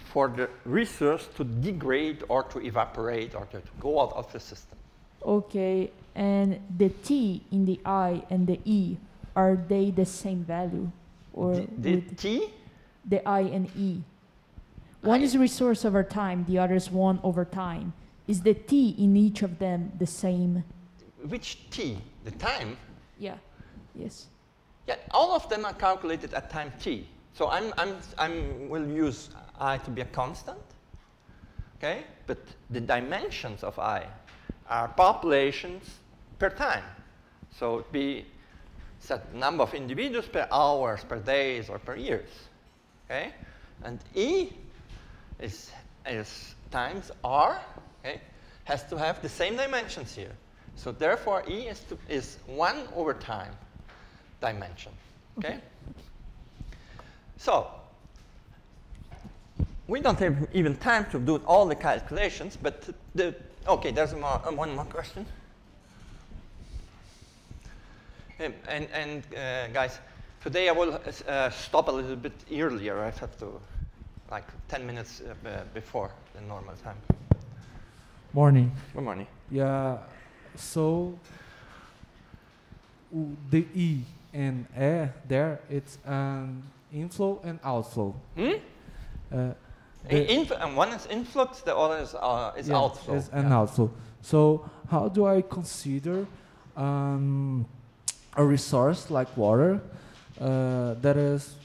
for the resource to degrade or to evaporate or to, to go out of the system. Okay, and the T in the I and the E, are they the same value? Or the, the T, the I and E? One I- is resource over time, the other is one over time. Is the T in each of them the same? which T? The time? Yeah. Yes. Yeah, all of them are calculated at time t. So I'm, I'm, I'm will use i to be a constant, okay? But the dimensions of i are populations per time. So it'd be set number of individuals per hours, per days, or per years, okay? And e is, is times r, okay? Has to have the same dimensions here. So therefore, e is, to, is 1 over time dimension. Okay? So, we don't have even time to do all the calculations, but the, okay, there's more, uh, one more question. Um, and and uh, guys, today I will uh, stop a little bit earlier. I have to, like 10 minutes uh, before the normal time. Morning. Good morning. Yeah. So the E and E there, it's an inflow and outflow. Hmm? And one is influx, the other is, uh, is yeah, outflow. Is an Yeah. outflow. So how do I consider um, a resource like water uh, that is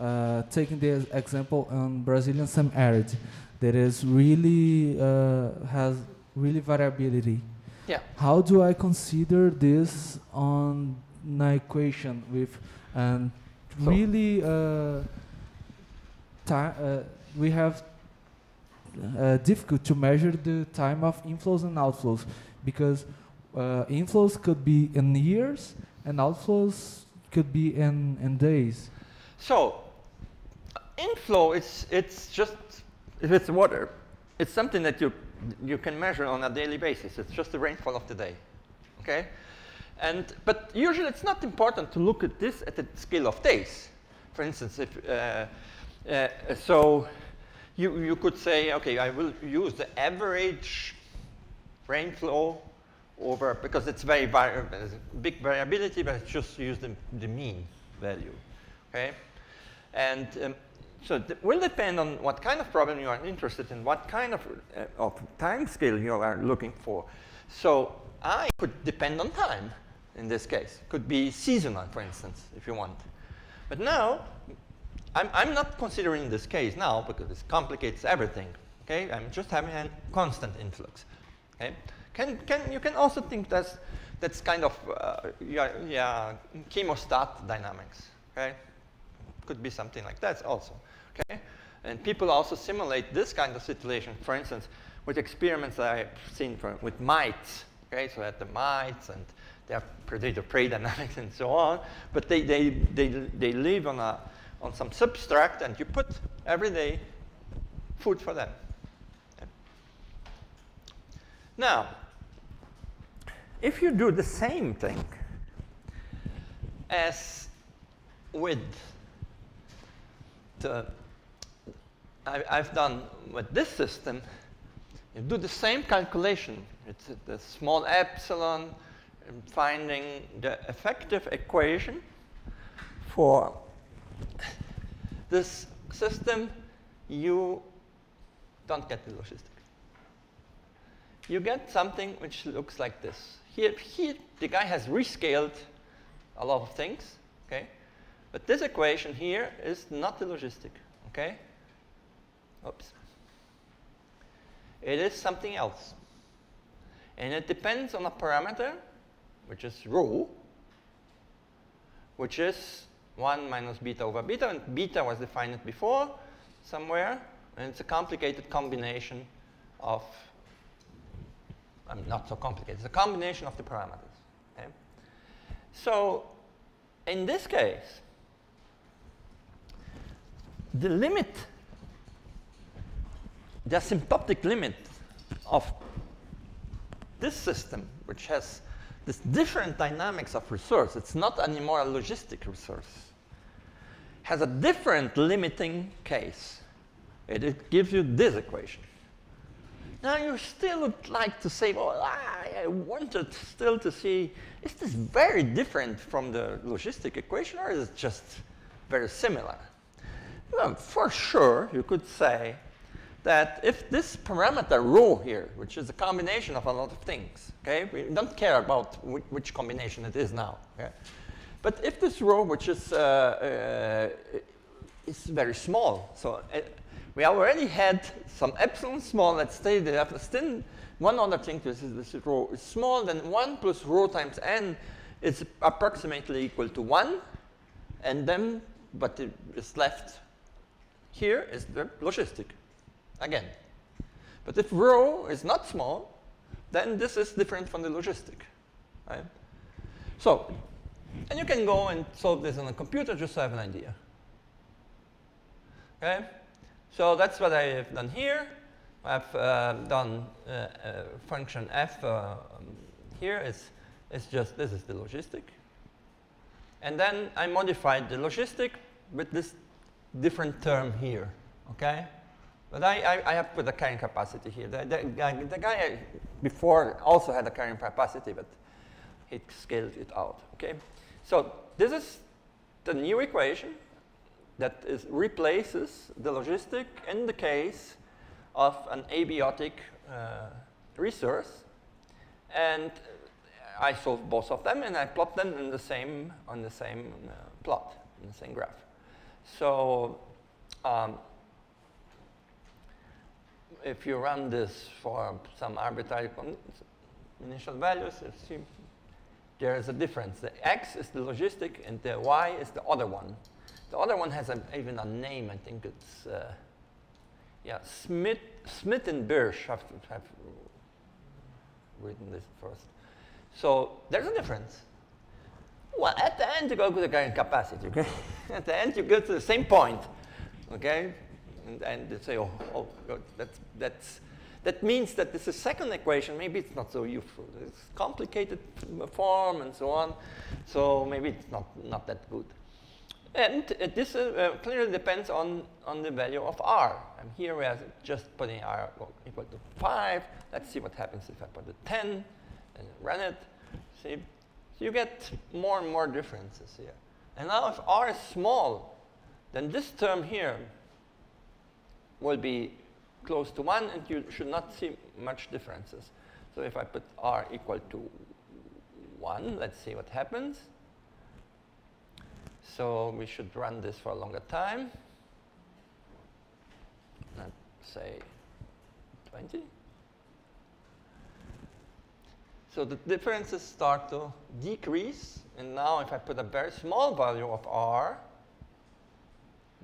uh, taking the example on Brazilian semi-arid that is really uh, has really variability. Yeah. How do I consider this on an equation with and So- really uh, ti- uh, we have uh, difficult to measure the time of inflows and outflows because uh, inflows could be in years and outflows could be in, in days. So, inflow it's it's just if it's water, it's something that you you can measure on a daily basis. It's just the rainfall of the day, okay? And but usually it's not important to look at this at the scale of days. For instance, if uh, uh, so, you you could say, okay, I will use the average rainflow over because it's very big variability, but just use the, the mean value, okay? And um, so it will depend on what kind of problem you are interested in, what kind of, uh, of time scale you are looking for. So I could depend on time in this case. Could be seasonal, for instance, if you want. But now, I'm, I'm not considering this case now because it complicates everything. Okay, I'm just having a constant influx. Okay, can, can you can also think that's that's kind of uh, yeah, yeah chemostat dynamics. Okay, could be something like that also. Okay, and people also simulate this kind of situation. For instance, with experiments that I've seen for, with mites. Okay, so at the mites and they have predator-prey dynamics and so on. But they, they, they, they live on, a, on some substrate and you put every day food for them. Okay. Now, if you do the same thing as with the I, I've done with this system, you do the same calculation. It's the small epsilon, finding the effective equation for this system, you don't get the logistic. You get something which looks like this. Here, here the guy has rescaled a lot of things, okay? But this equation here is not the logistic, okay? Oops. It is something else. And it depends on a parameter, which is rho, which is 1 minus beta over beta, and beta was defined before somewhere, and it's a complicated combination of, I mean, not so complicated, it's a combination of the parameters. Okay? So in this case, the limit, the asymptotic limit of this system, which has this different dynamics of resource, it's not anymore a logistic resource, has a different limiting case. It, it gives you this equation. Now you still would like to say, well, I, I wanted still to see, is this very different from the logistic equation or is it just very similar? Well, for sure, you could say that if this parameter rho here, which is a combination of a lot of things, okay, we don't care about wh which combination it is now, okay? but if this rho, which is, uh, uh, is very small, so uh, we already had some epsilon small, let's say still one other thing, this is this rho is small, then 1 plus rho times n is approximately equal to 1, and then, it is left here is the logistic again. But if rho is not small, then this is different from the logistic. Right? So, and you can go and solve this on a computer just to have an idea. Okay? So that's what I have done here. I've uh, done uh, uh, function f uh, um, here is, is just, this is the logistic. And then I modified the logistic with this different term here, okay? But I, I, I have put a carrying capacity here. The, the, guy, the guy before also had a carrying capacity, but he scaled it out, okay? So this is the new equation that is, replaces the logistic in the case of an abiotic uh, resource. And I solve both of them, and I plot them in the same, on the same uh, plot, in the same graph. So um, if you run this for some arbitrary initial values, there is a difference. The x is the logistic, and the y is the other one. The other one has a, even a name. I think it's uh, yeah Smith Smith and Birch have, have written this first. So there's a difference. Well, at the end, you go to the carrying capacity, okay? at the end, you go to the same point, okay? And, and they say, oh, oh that's, that's, that means that this is second equation, maybe it's not so useful. It's complicated form and so on, so maybe it's not, not that good. And uh, this uh, clearly depends on, on the value of r. And here we are just putting r equal to 5. Let's see what happens if I put a 10 and run it. See, so you get more and more differences here. And now if r is small, then this term here will be close to 1, and you should not see much differences. So if I put r equal to 1, let's see what happens. So we should run this for a longer time. Let's say 20. So the differences start to decrease. And now if I put a very small value of r,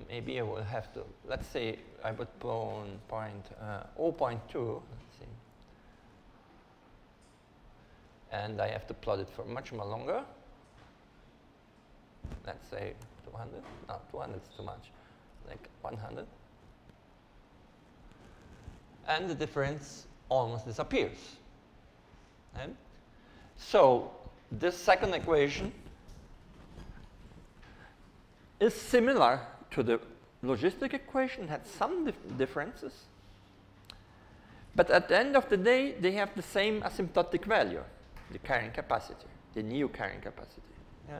maybe I will have to, let's say I would point, point uh, 0.2, let's see. And I have to plot it for much more longer. Let's say 200, no, 200 is too much, like 100. And the difference almost disappears. And so this second equation is similar to the logistic equation had some dif differences, but at the end of the day, they have the same asymptotic value, the carrying capacity, the new carrying capacity. Yeah?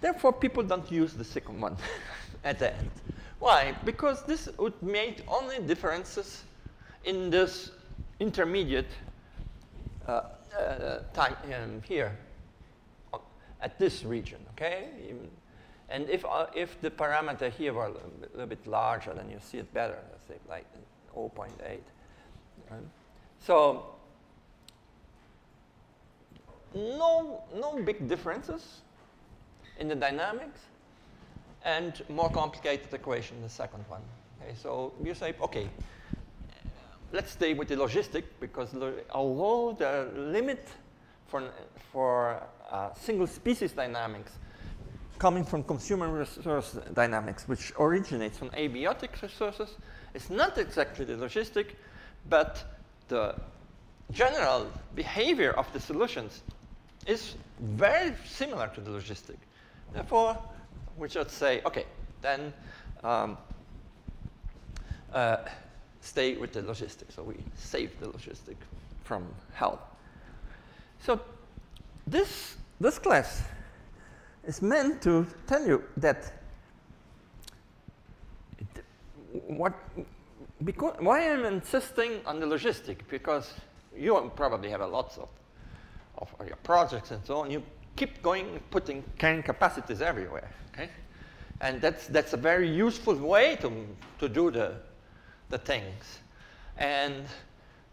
Therefore, people don't use the second one at the end. Why? Because this would make only differences in this intermediate uh, uh, time um, here at this region, okay? And if, uh, if the parameter here were a little, bit, larger, then you see it better, let's say like 0.8. Right? So no, no big differences in the dynamics and more complicated equation, the second one. Okay, so you say, okay, let's stay with the logistic because although the limit for, for uh, single species dynamics coming from consumer resource dynamics, which originates from abiotic resources, is not exactly the logistic, but the general behavior of the solutions is very similar to the logistic. Therefore, we should say, okay, then um, uh, stay with the logistic. So we save the logistic from hell. So this, this class is meant to tell you that what, because, why I'm insisting on the logistic, because you probably have a lots of, of your projects and so on. You keep going, putting carrying capacities everywhere, okay? And that's, that's a very useful way to, to do the, the things. And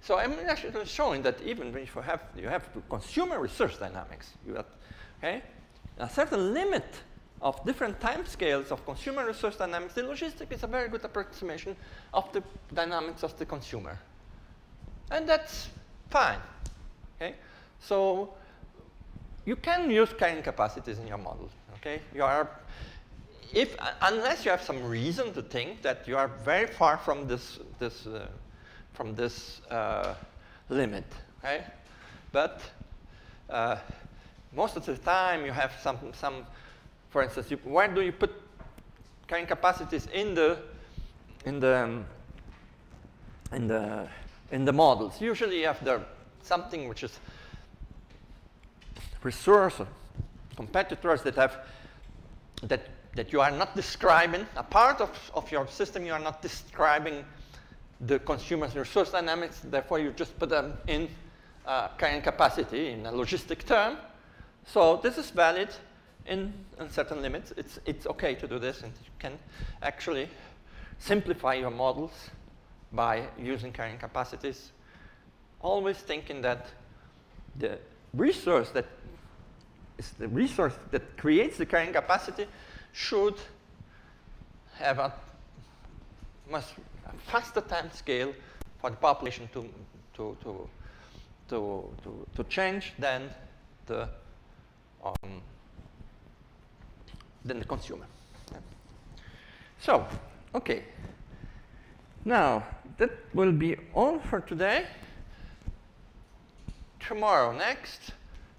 so I'm actually showing that even if you have, you have consumer resource dynamics, you have, okay? A certain limit of different time scales of consumer resource dynamics, the logistic is a very good approximation of the dynamics of the consumer. And that's fine. Okay? So you can use carrying capacities in your model. Okay? You are, if, unless you have some reason to think that you are very far from this, this, uh, from this uh, limit. Okay? But uh, most of the time you have some, some for instance, you, where do you put carrying capacities in the, in the, um, in the, in the models? Usually you have the, something which is resource or competitors that have, that, that you are not describing, a part of, of your system you are not describing the consumer's resource dynamics, therefore you just put them in uh, carrying capacity in a logistic term. So this is valid in, in certain limits. It's, it's okay to do this, and you can actually simplify your models by using carrying capacities, always thinking that the resource that is the resource that creates the carrying capacity should have a much faster time scale for the population to, to, to, to, to, to change than the um, than the consumer. So, okay. Now, that will be all for today. Tomorrow, next,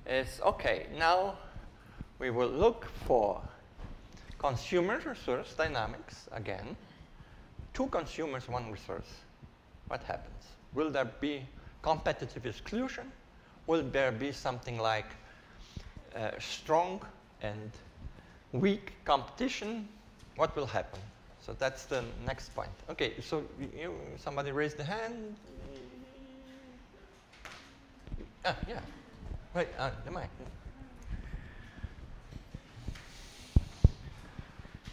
is, okay, now we will look for consumer resource dynamics again. Two consumers, one resource. What happens? Will there be competitive exclusion? Will there be something like strong and weak competition, what will happen? So that's the next point. Okay, so you, somebody raised the hand. Ah, yeah. Wait, uh, the mic.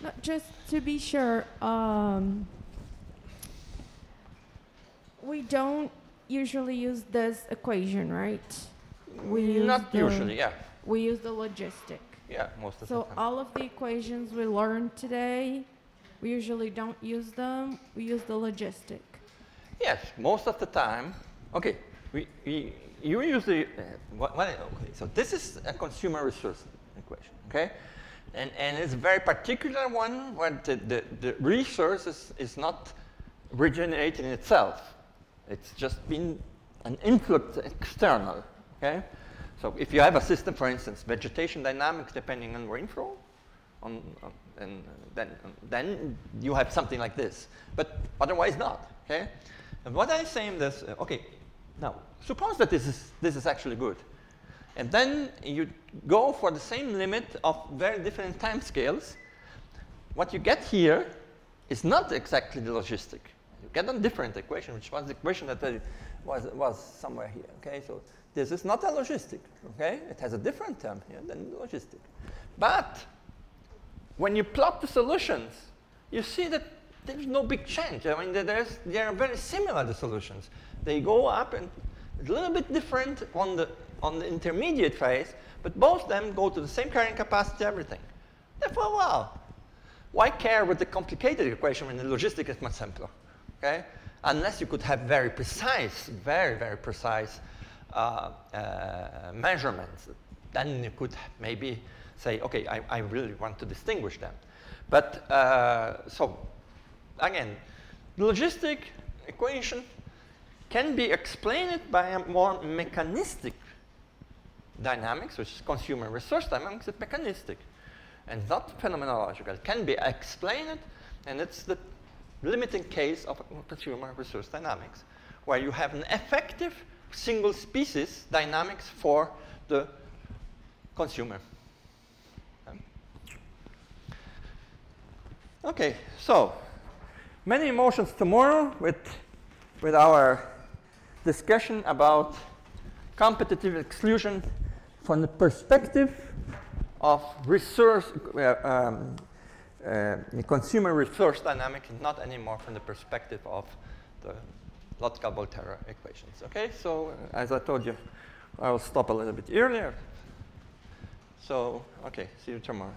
No, just to be sure, um, we don't usually use this equation, right? We Not usually, yeah. We use the logistic. Yeah, most of So the time. So all of the equations we learned today, we usually don't use them. We use the logistic. Yes, most of the time. Okay, we, we, you usually, uh, what, what, okay, so this is a consumer resource equation, okay? And, and it's a very particular one where the, the, the resource is, is not in itself. It's just been an influx external, okay? So if you have a system, for instance, vegetation dynamics depending on rainfall, on, on and then, then you have something like this. But otherwise not, okay? And what I say in this, uh, okay, now, suppose that this is, this is actually good. And then you go for the same limit of very different time scales. What you get here is not exactly the logistic. You get a different equation, which was the equation that uh, was, was somewhere here, okay? So this is not a logistic, okay? It has a different term here than logistic. But when you plot the solutions, you see that there's no big change. I mean, there's, they are very similar, the solutions. They go up and a little bit different on the, on the intermediate phase, but both of them go to the same carrying capacity, everything. Therefore, well, why care with the complicated equation when the logistic is much simpler? Okay? Unless you could have very precise, very, very precise measurements, then you could maybe say, okay, I, I really want to distinguish them. But uh, so again, the logistic equation can be explained by a more mechanistic dynamics, which is consumer resource dynamics, it's mechanistic and not phenomenological. It can be explained, and it's the limiting case of consumer resource dynamics, where you have an effective single species dynamics for the consumer. Okay, so many emotions tomorrow with, with our discussion about competitive exclusion from the perspective of resource, uh, um, uh, consumer resource dynamics, not anymore from the perspective of the Lotka-Volterra equations. Okay, so uh, as I told you, I will stop a little bit earlier. So, okay, see you tomorrow.